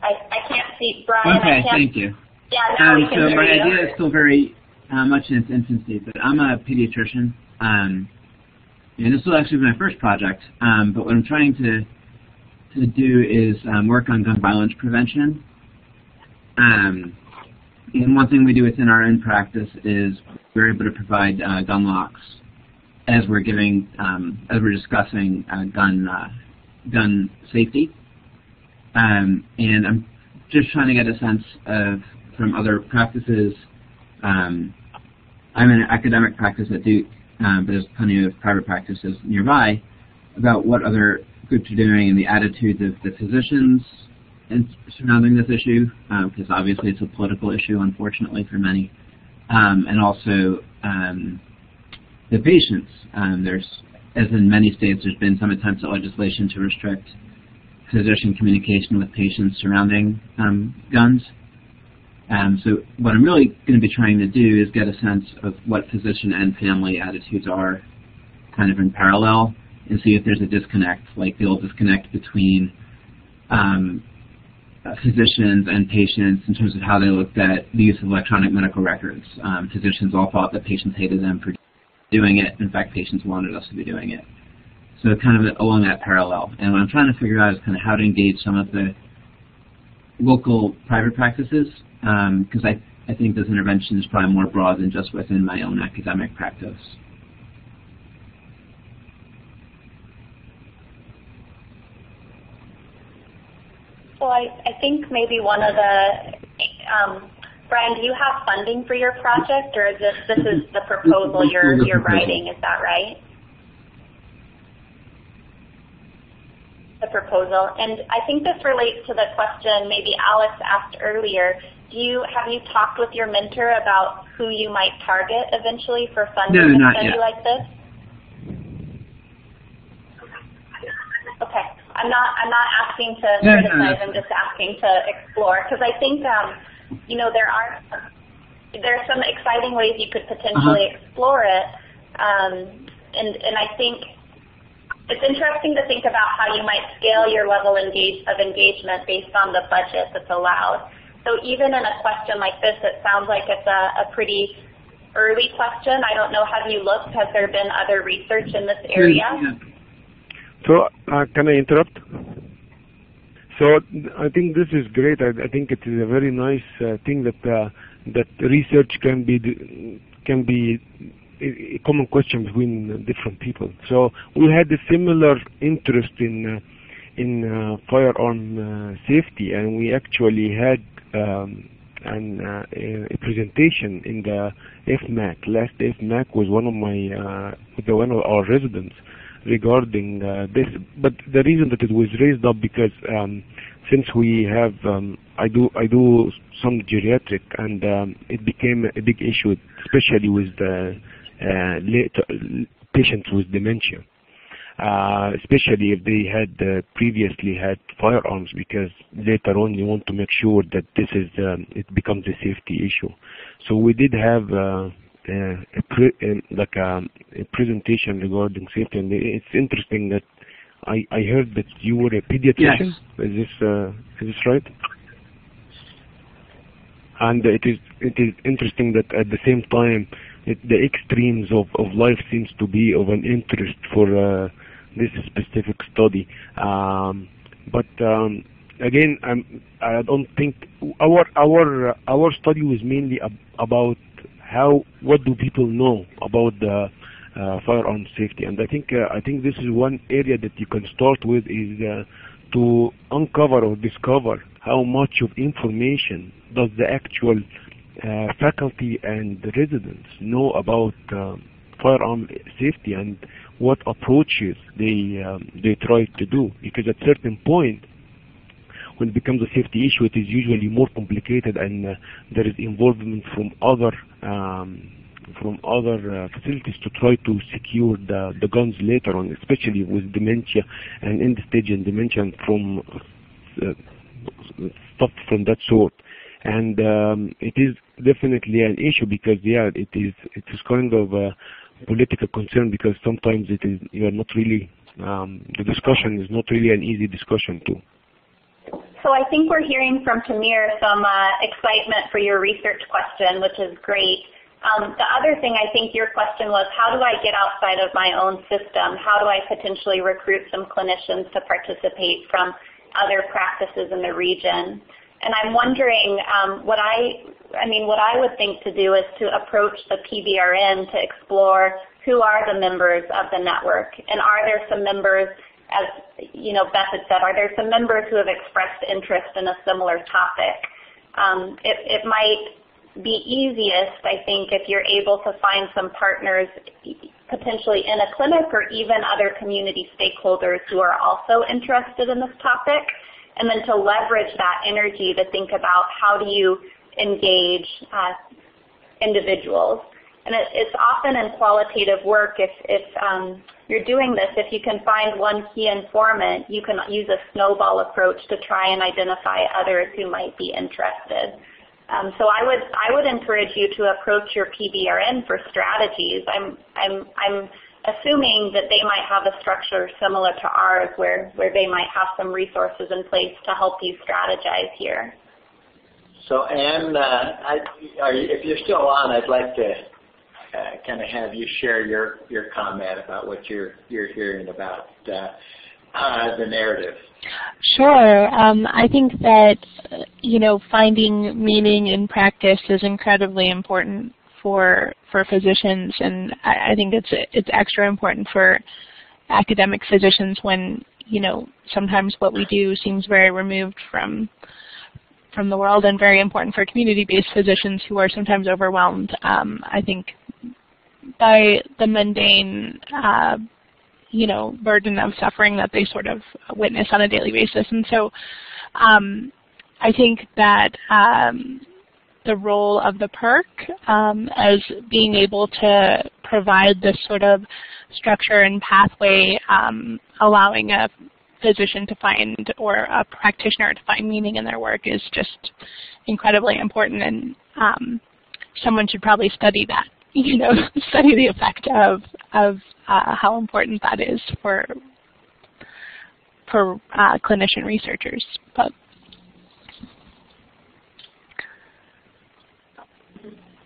I, I can't see Brian. Okay, thank you. Yeah, um, so my you. idea is still very uh, much in its infancy, but I'm a pediatrician, um, and this will actually be my first project. Um, but what I'm trying to to do is um, work on gun violence prevention. Um, and one thing we do within our own practice is we're able to provide uh, gun locks as we're giving um, as we're discussing uh, gun uh, gun safety. Um, and I'm just trying to get a sense of from other practices. Um, I'm in an academic practice at Duke, um, but there's plenty of private practices nearby about what other groups are doing and the attitudes of the physicians surrounding this issue, because obviously it's a political issue, unfortunately for many, um, and also um, the patients. Um, there's, as in many states, there's been some attempts at legislation to restrict physician communication with patients surrounding um, guns. Um, so what I'm really going to be trying to do is get a sense of what physician and family attitudes are kind of in parallel and see if there's a disconnect, like the old disconnect between um, physicians and patients in terms of how they looked at the use of electronic medical records. Um, physicians all thought that patients hated them for doing it. In fact, patients wanted us to be doing it. So kind of along that parallel. And what I'm trying to figure out is kind of how to engage some of the local private practices, because I, I think this intervention is probably more broad than just within my own academic practice. So I, I think maybe one of the, um, Brian, do you have funding for your project, or is this this is the proposal you're you're writing? Is that right? The proposal, and I think this relates to the question maybe Alex asked earlier. Do you have you talked with your mentor about who you might target eventually for funding No, a study yet. like this? Okay. I'm not I'm not asking to No, no, no. criticize, I'm just asking to explore because I think um, you know there are there are some exciting ways you could potentially Uh-huh. explore it. Um, and and I think it's interesting to think about how you might scale your level engage, of engagement based on the budget that's allowed. So even in a question like this, it sounds like it's a, a pretty early question. I don't know, have you looked? Has there been other research in this area? So uh, can I interrupt? So I think this is great. I, I think it is a very nice uh, thing that uh, that research can be can be a common question between different people. So we had a similar interest in uh, in uh, firearm uh, safety, and we actually had um, an, uh, a presentation in the FMAC. Last FMAC was one of my uh, the one of our residents regarding uh, this. But the reason that it was raised up because um, since we have, um, I do I do some geriatric, and um, it became a big issue, especially with the uh, patients with dementia. uh, especially if they had uh, previously had firearms, because later on you want to make sure that this is um, it becomes a safety issue. So we did have uh, a, pre like a, a, presentation regarding safety, and it's interesting that I, I heard that you were a pediatrician. Yes. Is this uh, is this right? And it is it is interesting that at the same time, it, the extremes of, of life seems to be of an interest for uh, this specific study. Um, but um, again, I'm, I don't think our our our study was mainly ab about how what do people know about the uh, firearm safety, and I think uh, I think this is one area that you can start with is uh, to uncover or discover how much of information does the actual uh, faculty and the residents know about um, firearm safety and what approaches they um, they try to do because at certain point when it becomes a safety issue it is usually more complicated and uh, there is involvement from other um, from other uh, facilities to try to secure the, the guns later on, especially with dementia and end stage and dementia from uh, stuff from that sort. And um, it is definitely an issue because yeah, it is it is kind of a political concern because sometimes it is you are not really um, the discussion is not really an easy discussion too. So I think we're hearing from Tamir some uh, excitement for your research question, which is great. Um, the other thing I think your question was, how do I get outside of my own system? How do I potentially recruit some clinicians to participate from other practices in the region? And I'm wondering um, what I, I mean, what I would think to do is to approach the PBRN to explore who are the members of the network, and are there some members, as you know, Beth had said, are there some members who have expressed interest in a similar topic? Um, it, it might be easiest, I think, if you're able to find some partners potentially in a clinic or even other community stakeholders who are also interested in this topic, and then to leverage that energy to think about how do you engage uh, individuals. And it, it's often in qualitative work, if, if um, you're doing this, if you can find one key informant, you can use a snowball approach to try and identify others who might be interested. Um, so I would I would encourage you to approach your PBRN for strategies. I'm I'm I'm assuming that they might have a structure similar to ours, where where they might have some resources in place to help you strategize here. So Anne, uh, I, you, if you're still on, I'd like to uh, kind of have you share your your comment about what you're you're hearing about. Uh, uh, the narrative? Sure. Um, I think that you know finding meaning in practice is incredibly important for for physicians, and I, I think it's it's extra important for academic physicians when you know sometimes what we do seems very removed from from the world and very important for community-based physicians who are sometimes overwhelmed. Um, I think by the mundane uh, you know, burden of suffering that they sort of witness on a daily basis. And so um, I think that um, the role of the PERC um, as being able to provide this sort of structure and pathway, um, allowing a physician to find or a practitioner to find meaning in their work is just incredibly important and um, someone should probably study that you know, study the effect of of uh, how important that is for for uh, clinician researchers. But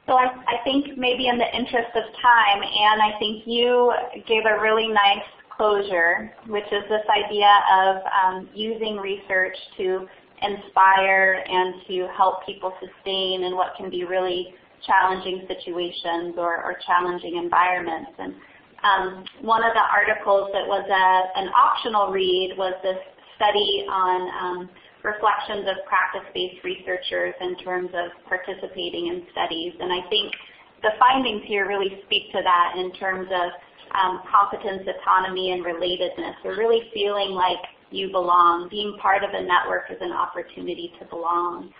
So I, I think maybe in the interest of time, Anne, I think you gave a really nice closure, which is this idea of um, using research to inspire and to help people sustain in what can be really challenging situations or, or challenging environments. And um, one of the articles that was a, an optional read was this study on um, reflections of practice-based researchers in terms of participating in studies. And I think the findings here really speak to that in terms of um, competence, autonomy, and relatedness. So really feeling like you belong. Being part of a network is an opportunity to belong.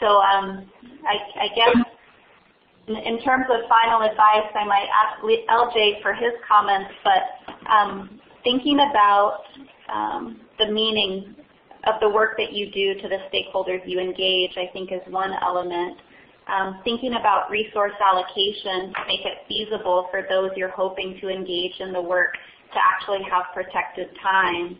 So um, I, I guess in terms of final advice, I might ask LJ for his comments, but um, thinking about um, the meaning of the work that you do to the stakeholders you engage, I think is one element. Um, thinking about resource allocation to make it feasible for those you're hoping to engage in the work to actually have protected time.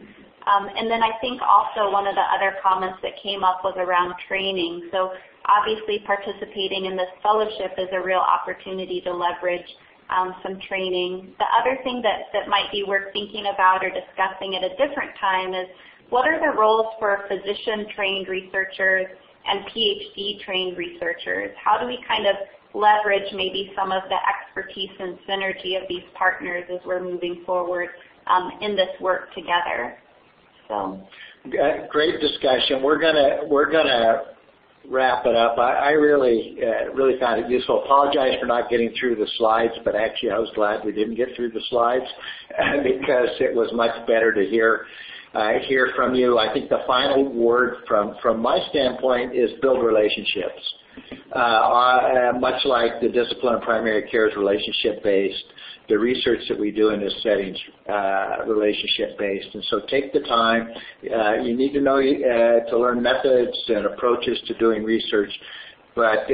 Um, and then I think also one of the other comments that came up was around training. So obviously participating in this fellowship is a real opportunity to leverage um, some training. The other thing that, that might be worth thinking about or discussing at a different time is what are the roles for physician-trained researchers and PhD-trained researchers? How do we kind of leverage maybe some of the expertise and synergy of these partners as we're moving forward um, in this work together? So, great discussion. We're gonna we're gonna wrap it up. I, I really uh, really found it useful. Apologize for not getting through the slides, but actually I was glad we didn't get through the slides because it was much better to hear hear from you. I think the final word from, from my standpoint is build relationships. Uh, uh, much like the discipline of primary care is relationship-based, the research that we do in this setting is uh, relationship-based. And so take the time. Uh, you need to know uh, to learn methods and approaches to doing research, but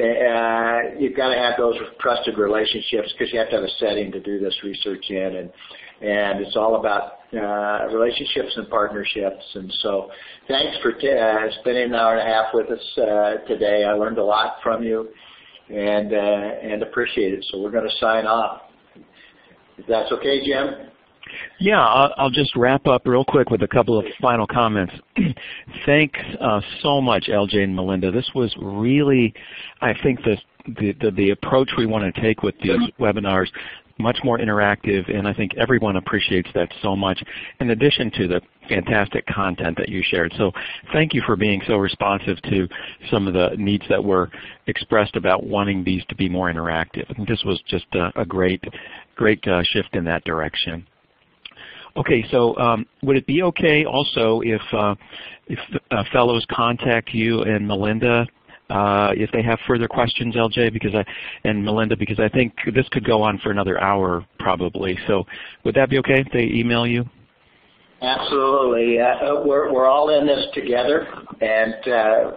you've got to have those trusted relationships because you have to have a setting to do this research in. And and it's all about uh, relationships and partnerships. And so, thanks for t- uh, spending an hour and a half with us uh, today. I learned a lot from you, and uh, and appreciate it. So we're going to sign off. If that's okay, Jim. Yeah, I'll, I'll, just wrap up real quick with a couple of final comments. Thanks uh, so much, LJ and Melinda. This was really, I think, the, the, the approach we want to take with these webinars much more interactive, and I think everyone appreciates that so much, in addition to the fantastic content that you shared. So thank you for being so responsive to some of the needs that were expressed about wanting these to be more interactive. And this was just a, a great, great uh, shift in that direction. Okay, so um, would it be okay also if uh, if uh, fellows contact you and Melinda uh, if they have further questions, LJ, because I and Melinda, because I think this could go on for another hour probably. So would that be okay if they email you? Absolutely. Uh, we're we're all in this together, and uh,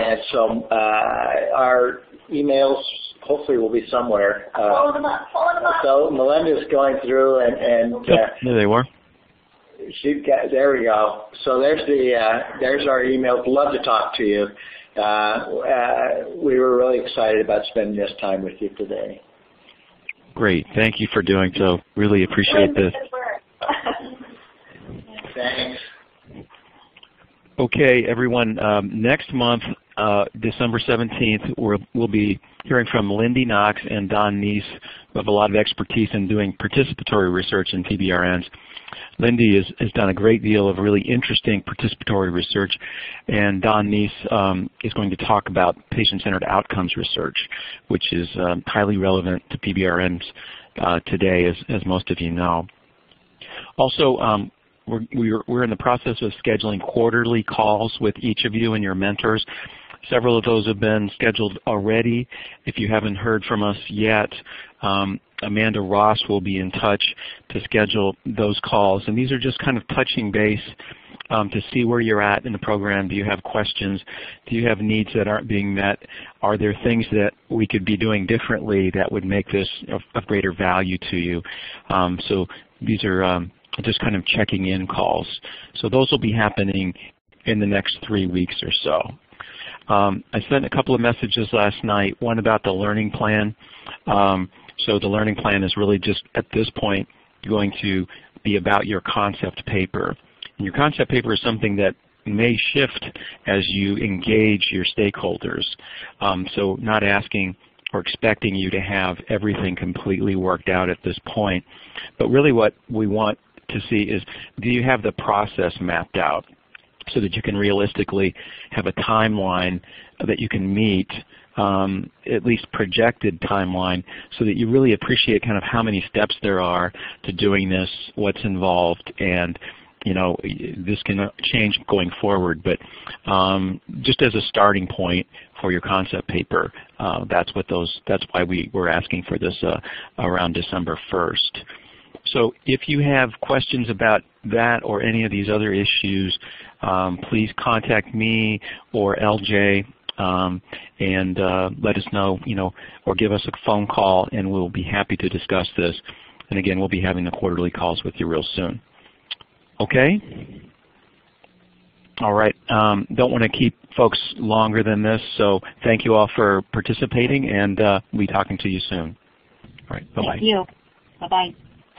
and so uh, our emails hopefully will be somewhere. Uh, Follow them up. Follow them up. So Melinda's going through, and and yep, there they were. She got there. We go. So there's the uh, there's our email. Love to talk to you. Uh, uh, we were really excited about spending this time with you today. Great. Thank you for doing so. Really appreciate this. Thanks. Okay, everyone. Um, next month, uh, December 17th, we will be hearing from Lyndee Knox and Don Nease, who have a lot of expertise in doing participatory research in PBRNs. Lyndee is, has done a great deal of really interesting participatory research, and Don Nease um, is going to talk about patient-centered outcomes research, which is um, highly relevant to PBRNs uh, today, as, as most of you know. Also, um, we're, we're, we're in the process of scheduling quarterly calls with each of you and your mentors. Several of those have been scheduled already. If you haven't heard from us yet, um, Amanda Ross will be in touch to schedule those calls. And these are just kind of touching base um, to see where you're at in the program. Do you have questions? Do you have needs that aren't being met? Are there things that we could be doing differently that would make this of, of greater value to you? Um, so these are um, just kind of checking in calls. So those will be happening in the next three weeks or so. Um, I sent a couple of messages last night, one about the learning plan. Um, so the learning plan is really just at this point going to be about your concept paper. And your concept paper is something that may shift as you engage your stakeholders. Um, so not asking or expecting you to have everything completely worked out at this point. But really what we want to see is do you have the process mapped out so that you can realistically have a timeline that you can meet um, at least projected timeline so that you really appreciate kind of how many steps there are to doing this, what's involved, and you know this can change going forward. But um, just as a starting point for your concept paper, uh, that's what those. That's why we were asking for this uh, around December 1st. So if you have questions about that or any of these other issues, um, please contact me or LJ um, and uh, let us know, you know, or give us a phone call, and we'll be happy to discuss this. And again, we'll be having the quarterly calls with you real soon. Okay? All right. Um, don't want to keep folks longer than this, so thank you all for participating, and uh, we'll be talking to you soon. All right. Bye-bye. Thank you. Bye-bye.